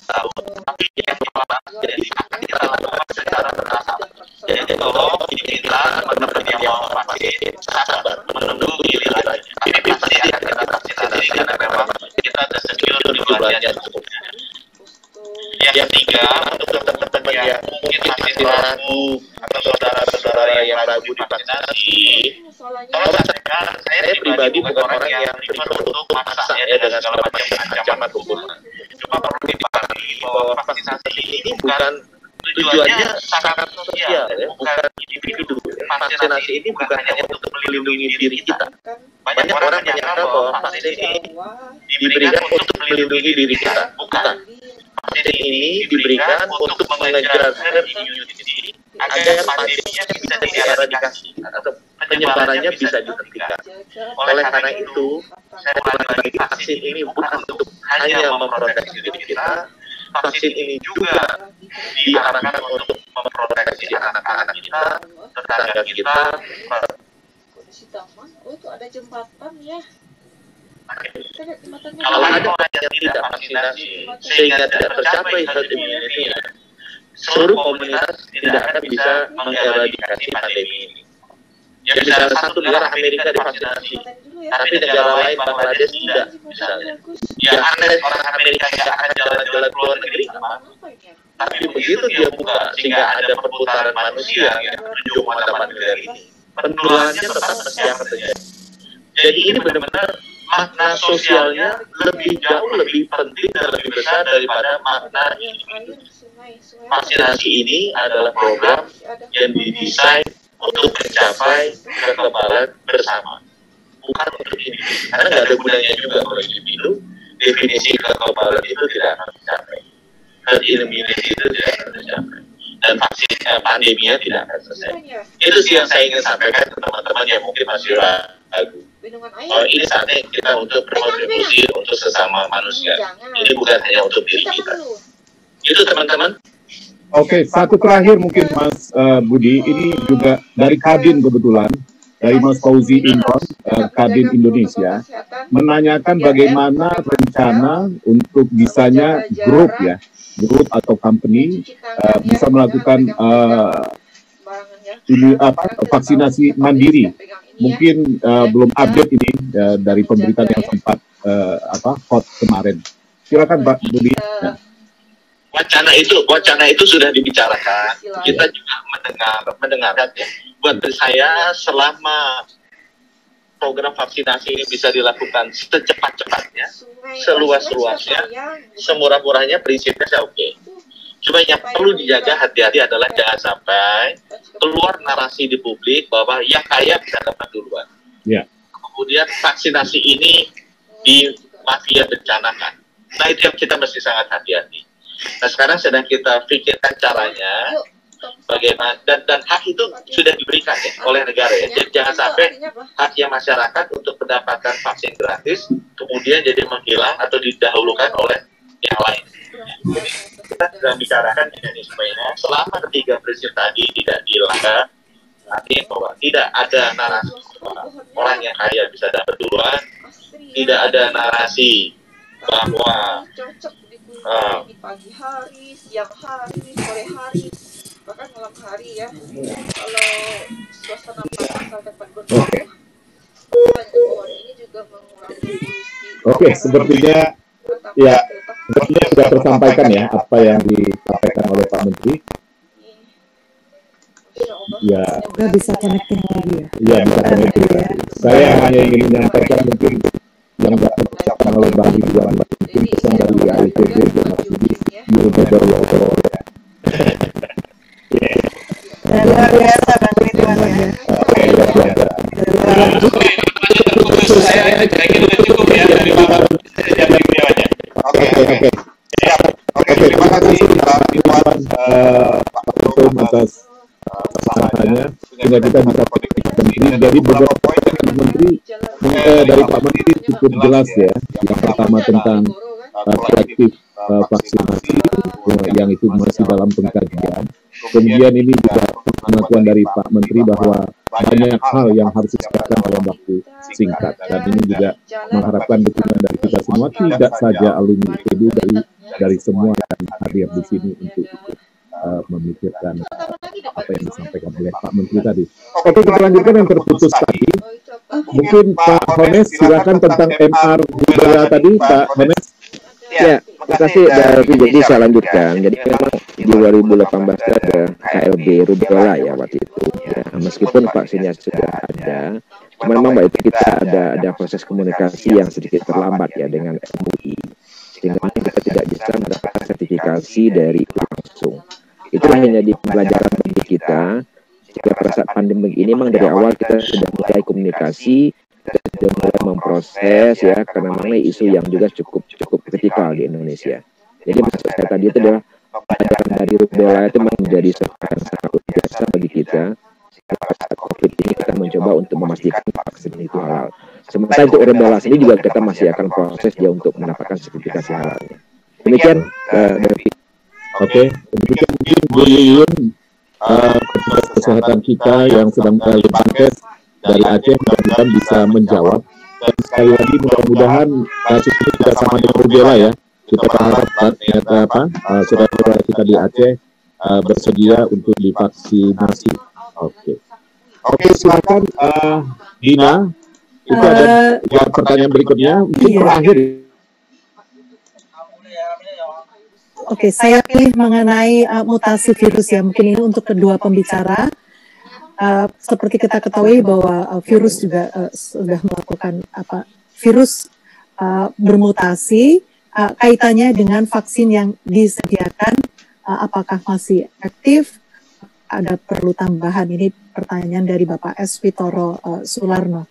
tahun. Tapi yang pertama jadi akan kita lakukan secara bertahap. Jadi kalau diminta teman-teman yang mau vaksin sabar menunggu gilirannya ini pasti akan kita vaksinasi karena memang kita ada secure jumlahnya cukup yang ketiga untuk teman-teman yang mungkin masih ragu atau saudara-saudara yang ragu divaksinasi tolong saya, saya pribadi bukan orang yang untuk memaksa ya dengan segala macam ancaman cuma dipahami vaksinasi ini bukan tujuannya sangat sosial ya, bukan individu. Vaksinasi ini bukan hanya untuk melindungi diri kita. Banyak orang menyangka bahwa vaksin ini diberikan untuk melindungi diri kita. Bukan. Vaksin ini diberikan untuk mengejar herd immunity agar pandeminya bisa dieradikasi atau penyebarannya bisa dihentikan. Oleh karena itu, saya vaksin ini bukan untuk hanya memproteksi diri kita, vaksin ini juga diarahkan untuk memproteksi anak-anak kita, tetangga kita. Oh itu ada jembatan ya. Kalau ada orang yang tidak vaksinasi sehingga tidak tercapai herd immunity, seluruh komunitas tidak akan bisa mengeradikasi pandemi ini. Ya misalnya satu negara Amerika divaksinasi, tapi negara lain Bangladesh tidak misalnya. Ya aneh orang Amerika yang akan jalan-jalan ke luar negeri Tapi begitu dia buka sehingga ada perputaran manusia yang menuju mana negara ini, penularannya tetap mesti akan terjadi. Jadi ini benar-benar makna sosialnya lebih jauh lebih penting dan lebih besar daripada makna. Individu. Vaksinasi ini adalah program yang didesain untuk mencapai kekebalan bersama bukan untuk individu karena nggak ada gunanya juga kalau individu definisi kekebalan itu tidak akan tercapai. Herd immunity itu tidak akan tercapai. Dan vaksin eh, pandeminya tidak akan selesai. Itu sih yang saya ingin sampaikan ke teman-teman yang mungkin masih ragu. Oh, ini saatnya kita untuk berkontribusi untuk sesama manusia. Ini bukan hanya untuk diri kita. Itu teman-teman. Oke, satu terakhir mungkin Mas uh, Budi, ini juga dari Kadin kebetulan, dari Mas Fauzi Imron, uh, Kadin Indonesia, menanyakan bagaimana rencana untuk bisanya grup ya, grup atau company uh, bisa melakukan uh, ini apa vaksinasi mandiri. Mungkin uh, belum update ini uh, dari pemberitaan yang sempat uh, apa hot kemarin. Silakan Pak Budi. Ya. Wacana itu wacana itu sudah dibicarakan. Kita juga mendengar mendengarkan ya buat saya selama program vaksinasi ini bisa dilakukan secepat-cepatnya seluas-luasnya semurah-murahnya prinsipnya saya oke. Okay. cuma yang perlu dijaga hati-hati adalah jangan sampai keluar narasi di publik bahwa yang kaya bisa dapat duluan. Yeah. kemudian vaksinasi ini di mafia bencanakan. Nah itu yang kita mesti sangat hati-hati. Nah sekarang sedang kita pikirkan caranya bagaimana? Dan dan hak itu sudah diberikan ya oleh negara ya. Jadi jangan sampai haknya masyarakat untuk mendapatkan vaksin gratis kemudian jadi menghilang atau didahulukan oleh yang lain. Jadi kita sedang bicarakan mekanismenya. Selama ketiga prinsip tadi tidak dilanggar artinya bahwa tidak ada narasi. Orang yang kaya bisa dapat duluan, tidak ada narasi bahwa uh, di pagi hari, siang hari, sore hari, bahkan malam hari ya. Kalau suasana pasar dapat berubah, ini juga mengurangi Oke, sepertinya ya sepertinya sudah tersampaikan ya apa yang disampaikan oleh Pak Menteri. Ya. Semoga bisa connecting lagi ya. Iya, bisa connecting ya. Saya hanya ingin menyampaikan mungkin yang dapat diucapkan oleh Bang Ridwan mungkin pesan dari AIPB dan Mas Budi Guru Belajar sehingga kita bisa menteri jadi beberapa poin dari menteri eh, dari Pak Menteri cukup jelas ya. Yang pertama tentang uh, vaksinasi yang itu masih dalam pengkajian. Kemudian ini juga pengakuan dari Pak Menteri bahwa banyak hal yang harus diselesaikan dalam waktu singkat. Dan ini juga mengharapkan dukungan dari kita semua. Tidak saja alumni IPB dari dari semua yang hadir di sini untuk ikut uh, memikirkan apa yang disampaikan oleh Pak Menteri tadi. Oke, kita lanjutkan yang terputus tadi. Mungkin Pak Hones silakan tentang MR budaya tadi, Pak Hones. Ya, terima kasih dari jadi saya lanjutkan. Jadi memang di 2018 ada KLB rubella ya waktu itu. Ya, meskipun vaksinnya sudah ada, memang waktu itu kita ada ada proses komunikasi yang sedikit terlambat ya dengan MUI sehingga kita tidak bisa mendapatkan sertifikasi dari langsung. Itulah yang jadi pembelajaran bagi kita. Jika pada saat pandemi ini memang dari awal kita sudah mulai komunikasi, kita sudah mulai memproses ya, karena mengenai isu yang juga cukup cukup kritikal di Indonesia. Jadi maksud saya tadi itu adalah pelajaran dari rubella itu menjadi sesuatu yang sangat biasa bagi kita. Saat COVID ini kita mencoba untuk memastikan vaksin itu halal. Sementara untuk rubella sendiri juga kita masih akan proses dia untuk mendapatkan sertifikasi halalnya. Demikian uh, dari Oke, okay. mungkin Bu Yuyun, uh, kesehatan kita yang sedang melalui Bankes dari Aceh mudah-mudahan bisa menjawab. Dan sekali lagi mudah-mudahan kasus ini tidak sama dengan rubella ya. Kita berharap ternyata apa uh, saudara-saudara kita di Aceh uh, bersedia untuk divaksinasi. Oke, okay. oke okay, silakan uh, Dina. Itu uh, ada ya, pertanyaan berikutnya. Mungkin iya. terakhir Oke, okay, saya pilih mengenai uh, mutasi virus ya. Mungkin ini untuk kedua pembicara. Uh, seperti kita ketahui bahwa uh, virus juga uh, sudah melakukan apa? Virus uh, bermutasi. Uh, kaitannya dengan vaksin yang disediakan, uh, apakah masih aktif? Ada perlu tambahan? Ini pertanyaan dari Bapak S. Vitoro uh, Sularno.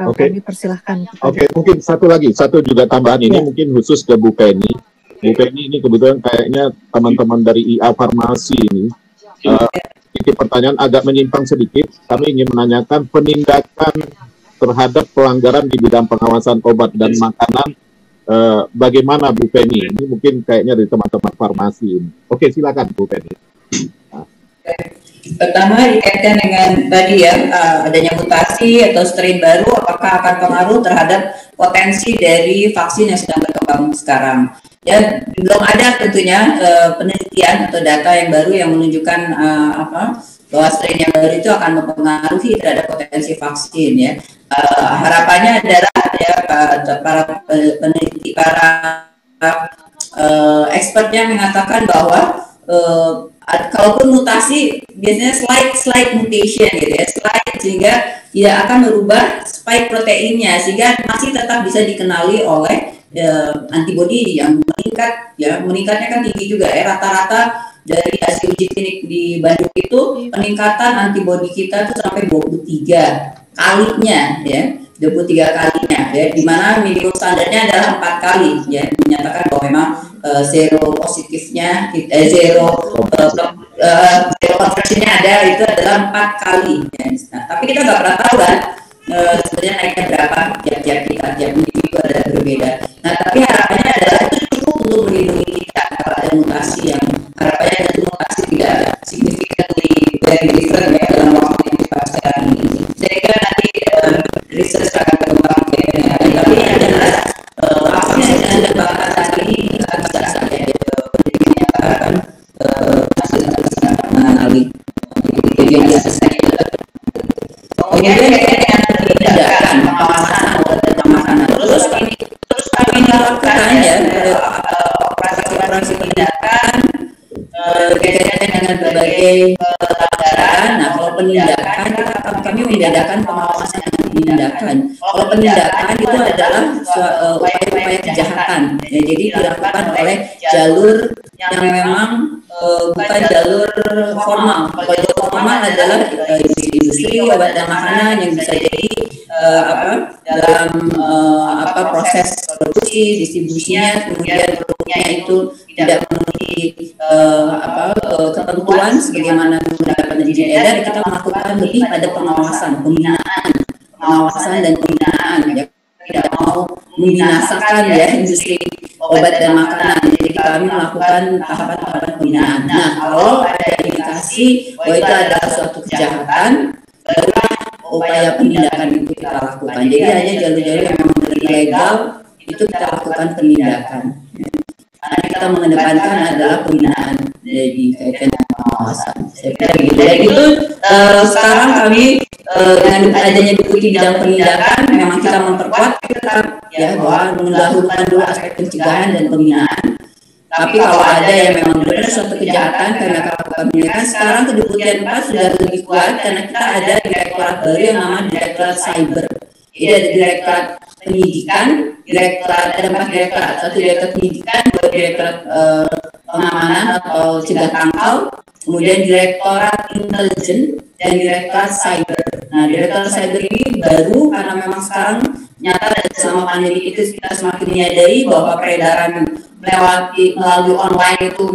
Uh, Oke. Okay. Kami persilahkan. Oke, okay, mungkin satu lagi, satu juga tambahan ini ya. mungkin khusus ke Bu Penny Bu Penny ini kebetulan kayaknya teman-teman dari IA Farmasi ini uh, ini pertanyaan agak menyimpang sedikit. Kami ingin menanyakan penindakan terhadap pelanggaran di bidang pengawasan obat dan makanan. Uh, bagaimana Bu Penny? Ini mungkin kayaknya dari teman-teman farmasi ini. Oke, silakan Bu Penny. Nah. Pertama dikaitkan dengan tadi ya uh, adanya mutasi atau strain baru, apakah akan pengaruh terhadap potensi dari vaksin yang sedang berkembang sekarang? Ya belum ada tentunya uh, penelitian atau data yang baru yang menunjukkan uh, apa bahwa strain yang baru itu akan mempengaruhi terhadap potensi vaksin ya. Uh, harapannya adalah ya para peneliti para uh, expertnya mengatakan bahwa uh, kalaupun mutasi biasanya slide slide mutation gitu ya slide sehingga tidak akan merubah spike proteinnya sehingga masih tetap bisa dikenali oleh uh, antibody yang meningkat ya meningkatnya kan tinggi juga ya rata-rata dari hasil uji klinik di Bandung itu peningkatan antibody kita itu sampai 23 kalinya ya 23 kalinya ya di mana minimum standarnya adalah empat kali ya menyatakan bahwa memang uh, zero positifnya eh, zero uh, uh, ada itu adalah empat kali. Ya. Nah, tapi kita nggak pernah tahu kan uh, sebenarnya naiknya berapa tiap-tiap kita tiap individu ada berbeda. Nah tapi harapannya adalah itu cukup untuk melindungi kita kalau ada mutasi yang harapannya ada mutasi tidak significantly very different ya berbagai pelanggaran. Nah, kalau penindakan kami membedakan pengawasan dan penindakan. Kalau penindakan itu adalah upaya-upaya kejahatan. Ya, jadi dilakukan oleh jalur yang memang uh, bukan jalur formal. Kalau jalur formal adalah uh, industri obat dan makanan yang bisa jadi uh, apa dalam uh, apa proses produksi, distribusinya, kemudian produknya itu sebagaimana mendapatkan izin edar, kita melakukan lebih pada pengawasan, pembinaan, pengawasan dan pembinaan ya tidak mau membinasakan ya industri obat dan makanan. Jadi kami melakukan tahapan-tahapan pembinaan. Nah, kalau ada indikasi bahwa itu adalah suatu kejahatan, barulah upaya penindakan itu kita lakukan. Jadi hanya jalur-jalur yang memang ilegal itu kita lakukan penindakan. Karena kita mengedepankan adalah pembinaan jadi kaitan dengan pengawasan. Saya kira gitu. Jadi itu uh, sekarang kami uh, dengan adanya deputi bidang penindakan memang kita memperkuat kita ya bahwa mendahulukan dulu aspek pencegahan dan pembinaan. Tapi kalau ada yang memang benar suatu kejahatan karena lakukan penindakan, sekarang kedeputian 4 sudah lebih kuat karena kita ada direktorat baru yang namanya direktorat cyber. Jadi ada direktorat penyidikan, direktorat ada empat direktorat, satu direktorat penyidikan, dua direktorat uh, pengamanan atau cegah tangkal, kemudian direktorat intelijen dan direktorat cyber. Nah, direktorat cyber ini baru karena memang sekarang nyata dan selama pandemi itu kita semakin menyadari bahwa peredaran melewati melalui online itu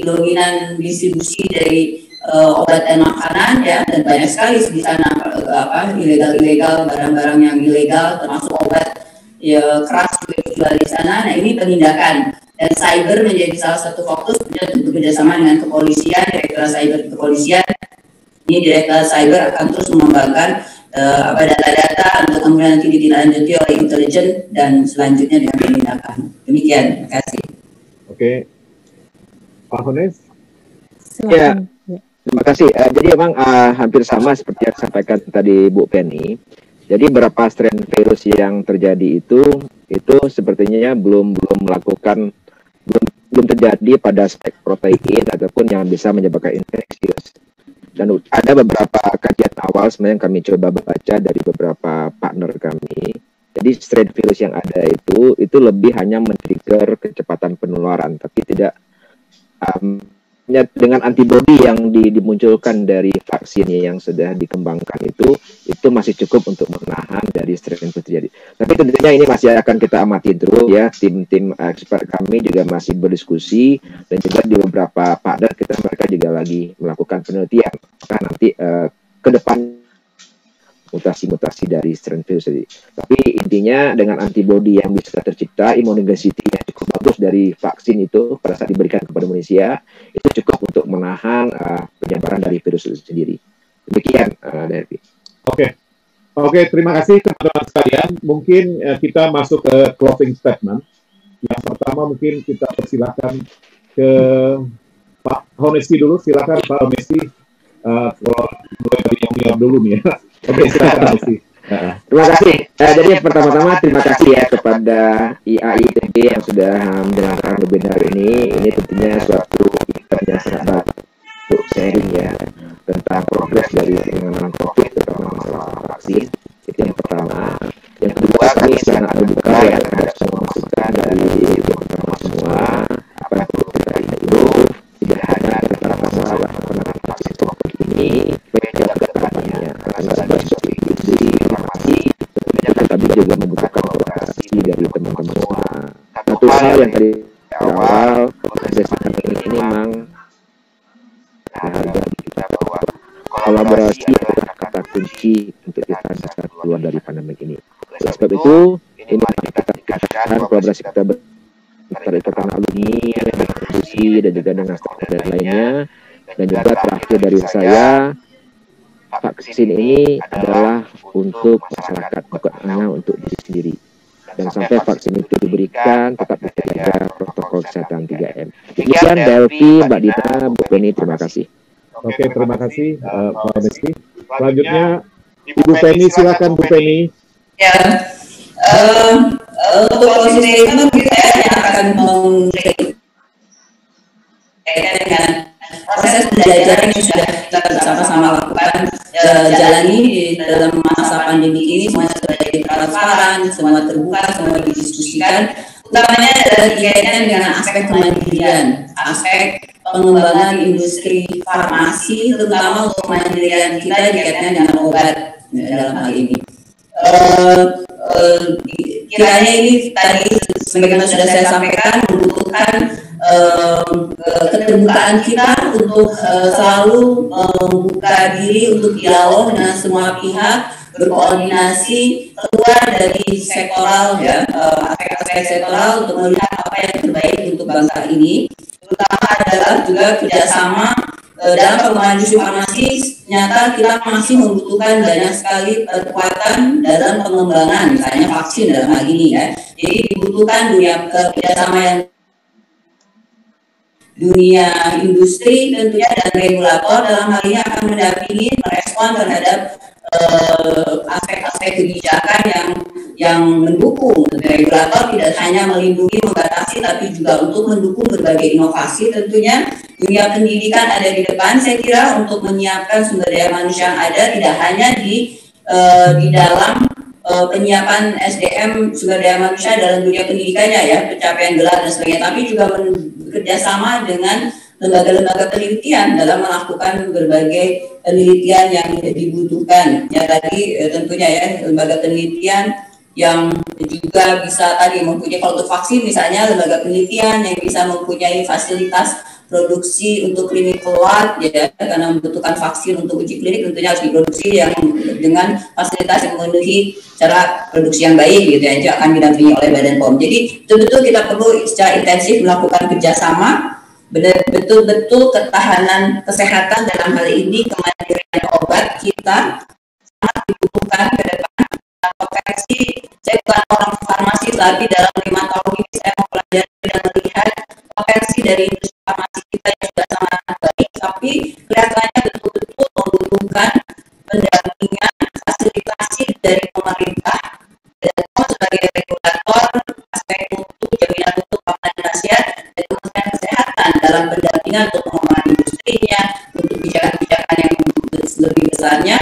dominan distribusi dari uh, obat dan makanan ya dan banyak sekali di sana uh, apa ilegal ilegal barang-barang yang ilegal termasuk obat ya keras juga dijual di sana. Nah ini penindakan. Dan cyber menjadi salah satu fokus untuk bekerjasama dengan kepolisian direktur cyber kepolisian. Ini direktur cyber akan terus mengembangkan uh, apa data-data untuk kemudian nanti ditindaklanjuti oleh intelijen dan selanjutnya dengan penindakan. Demikian terima kasih. Oke. Pak Hones ya Terima kasih. Uh, jadi memang uh, hampir sama seperti yang disampaikan tadi Bu Penny. Jadi beberapa strain virus yang terjadi itu itu sepertinya belum belum melakukan belum belum terjadi pada spek protein ataupun yang bisa menyebabkan infeksius. Dan ada beberapa kajian awal sebenarnya yang kami coba baca dari beberapa partner kami. Jadi strain virus yang ada itu itu lebih hanya men-trigger kecepatan penularan tapi tidak um, dengan antibodi yang di, dimunculkan dari vaksin yang sudah dikembangkan itu itu masih cukup untuk menahan dari strain itu terjadi. Tapi tentunya ini masih akan kita amati terus ya tim-tim expert kami juga masih berdiskusi dan juga di beberapa partner kita mereka juga lagi melakukan penelitian apakah nanti uh, ke depan mutasi-mutasi dari strain virus tadi. Tapi intinya dengan antibodi yang bisa tercipta, imunogenicity yang cukup dari vaksin itu pada saat diberikan kepada manusia itu cukup untuk menahan uh, penyebaran dari virus itu sendiri. Demikian, uh. Oke. Okay. Oke, okay, terima kasih teman-teman sekalian. Mungkin uh, kita masuk ke closing statement. Yang pertama mungkin kita persilakan ke Pak Honesti dulu. Silakan Pak Honesti. Uh, kalau mulai dari yang dulu nih ya. Oke, silakan Terima kasih. Uh, jadi pertama-tama terima kasih ya kepada IAITB yang sudah menyelenggarakan webinar ini. Ini tentunya suatu event yang sangat baik untuk sharing ya tentang progres dari penanganan COVID terutama masalah vaksin. Itu yang pertama. Yang kedua kami sangat terbuka ya terhadap semua masukan dari teman-teman semua. Hal yang tadi awal organisasi kami ini memang hal kolaborasi adalah kata kunci untuk kita bisa keluar dari pandemi ini. Oleh sebab itu, ini mari kita tingkatkan kolaborasi kita antara ikatan alumni, dengan industri dan juga dengan stakeholder lainnya. Dan juga terakhir dari saya, vaksin ini adalah untuk masyarakat, bukan hanya untuk diri sendiri. Dan sampai vaksin itu diberikan, tetap jaga protokol kesehatan 3M. Demikian Delvi, Mbak Dita, Bu Penny, terima kasih. Oke, terima kasih uh, Pak Meski. Selanjutnya Ibu Penny, silakan Bu Penny. Ya, uh, uh, untuk posisi itu saya yang akan mengkritik dengan proses pembelajaran yang sudah kita bersama-sama lakukan uh, jalani di dalam masa pandemi ini semua sudah jadi transparan, semua terbuka, semua didiskusikan. Utamanya adalah dikaitkan dengan aspek kemandirian, aspek pengembangan industri farmasi, terutama untuk kemandirian kita dikaitkan dengan obat ya, dalam hal ini. Uh, uh, kiranya ini tadi sebagaimana sudah saya sampaikan membutuhkan keterbukaan kita untuk uh, selalu membuka diri untuk dialog dengan semua pihak berkoordinasi keluar dari sektoral ya aspek-aspek sektoral untuk melihat apa yang terbaik untuk bangsa ini. Terutama adalah juga kerjasama dalam pengembangan industri farmasi nyata kita masih membutuhkan banyak sekali kekuatan dalam pengembangan misalnya vaksin dalam hal ini ya. Jadi dibutuhkan dunia kerjasama yang dunia industri tentunya dan regulator dalam hal ini akan mendampingi merespon terhadap aspek-aspek uh, kebijakan yang yang mendukung. Regulator tidak hanya melindungi membatasi tapi juga untuk mendukung berbagai inovasi. Tentunya dunia pendidikan ada di depan saya kira untuk menyiapkan sumber daya manusia yang ada tidak hanya di uh, di dalam uh, penyiapan SDM sumber daya manusia dalam dunia pendidikannya ya pencapaian gelar dan sebagainya tapi juga sama dengan lembaga-lembaga penelitian dalam melakukan berbagai penelitian yang dibutuhkan. Ya tadi uh, tentunya ya lembaga penelitian yang juga bisa tadi mempunyai kalau untuk vaksin misalnya lembaga penelitian yang bisa mempunyai fasilitas produksi untuk clinical lot ya karena membutuhkan vaksin untuk uji klinik tentunya harus diproduksi yang dengan fasilitas yang memenuhi cara produksi yang baik gitu ya itu akan didampingi oleh Badan POM. Jadi betul-betul kita perlu secara intensif melakukan kerjasama betul-betul ketahanan kesehatan dalam hal ini kemandirian obat kita sangat dibutuhkan ke depan konversi saya bukan orang farmasi tapi dalam lima tahun ini saya mempelajari dan melihat potensi dari industri tapi kelihatannya betul-betul membutuhkan pendampingan fasilitasi dari pemerintah dan sebagai regulator aspek mutu jaminan pangan nasihat dan Kementerian Kesehatan dalam pendampingan untuk pengembangan industrinya untuk kebijakan-kebijakan yang lebih besarnya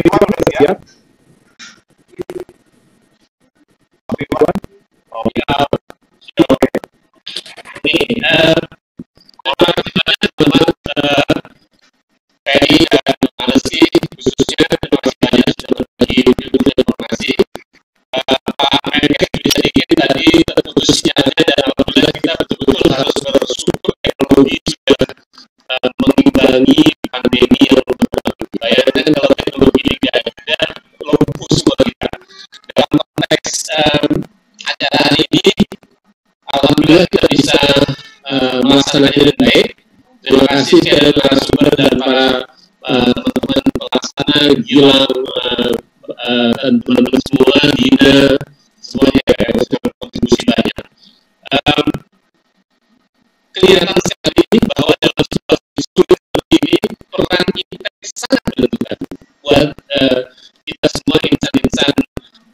Ridwan sudah siap? Ridwan? Oh ya, oke. Ini, uh, teman-teman uh, PRI dan Anasi khususnya banyak sudah berbagi informasi. Uh, Pak Menkes bisa dikit tadi terputusnya dan alhamdulillah kita betul-betul harus bersyukur teknologi sudah uh, mengimbangi pandemi yang berlaku. Bayangkan kalau acara hari ini, alhamdulillah kita bisa uh, melaksanakannya dengan baik. Terima kasih kepada narasumber dan para teman-teman uh, pelaksana, Gilang, uh, uh, dan teman-teman semua, Dina, semuanya ya, sudah berkontribusi banyak. Um, kelihatan sekali bahwa dalam situasi sulit seperti ini, peran kita sangat menentukan buat uh, kita semua insan-insan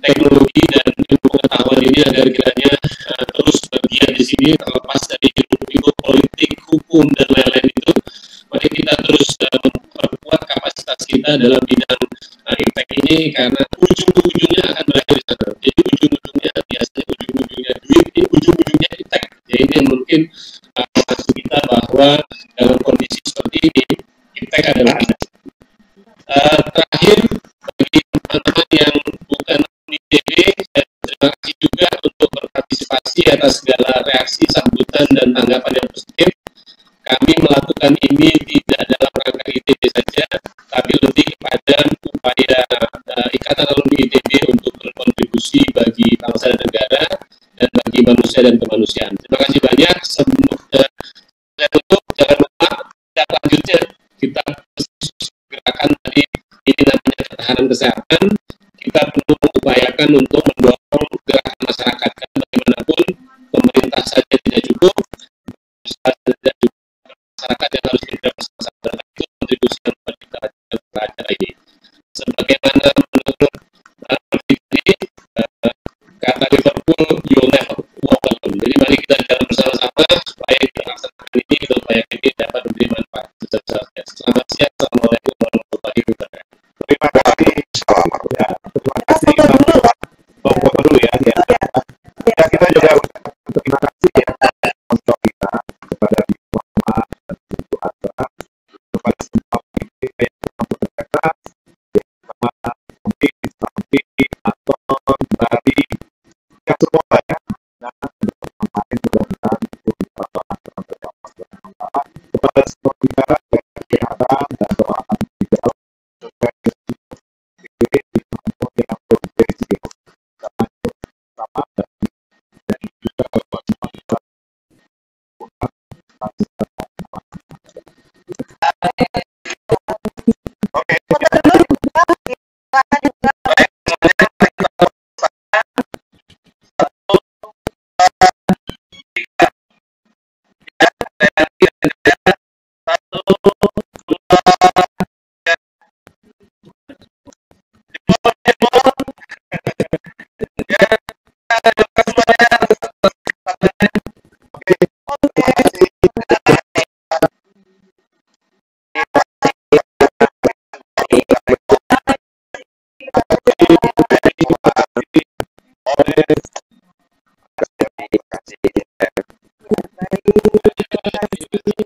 teknologi dan ilmu pengetahuan ini agar kiranya uh, terus bergiat di sini terlepas dari ilmu politik, hukum dan lain-lain itu. Mari kita terus uh, memperkuat kapasitas kita dalam bidang uh, impact ini karena ujung-ujungnya akan berakhir sana. Jadi ujung-ujungnya biasanya ujung-ujungnya duit, ujung-ujungnya impact. Ya ini yang mungkin uh, kita bahwa dalam kondisi seperti ini impact adalah ada. Uh, terakhir bagi teman-teman yang di DB, terima kasih juga untuk berpartisipasi atas segala reaksi, sambutan, dan tanggapan yang positif. Kami melakukan ini tidak dalam rangka ITB saja, tapi lebih pada upaya uh, Ikatan Alumni ITB untuk berkontribusi bagi bangsa dan negara dan bagi manusia dan kemanusiaan. Terima kasih banyak. Uh, saya tutup, jangan lupa, dan lanjutnya kita gerakan tadi ini namanya ketahanan kesehatan kita mengupayakan untuk mendorong gerakan masyarakat karena bagaimanapun pemerintah saja tidak cukup tidak cukup masyarakat yang harus bergerak bersama-sama itu kontribusi yang kita acara ini. Sebagaimana menurut ini uh, kata Liverpool you'll never walk alone. Jadi mari kita jalan bersama-sama supaya kita laksanakan ini kita upayakan ini dapat memberi manfaat selamat siang. Assalamualaikum warahmatullahi wabarakatuh. Terima kasih. Foto dulu ya. Ya, ya kita juga terima kasih ya untuk kita kepada Mama dan Ibu Asa kepada semua kita yang telah bekerja sama Mungkin Sampi, Anton, Bari, ya semua ya. Nah, kemarin mudah-mudahan itu bisa kepada semua kita kesehatan dan doakan Obrigado. really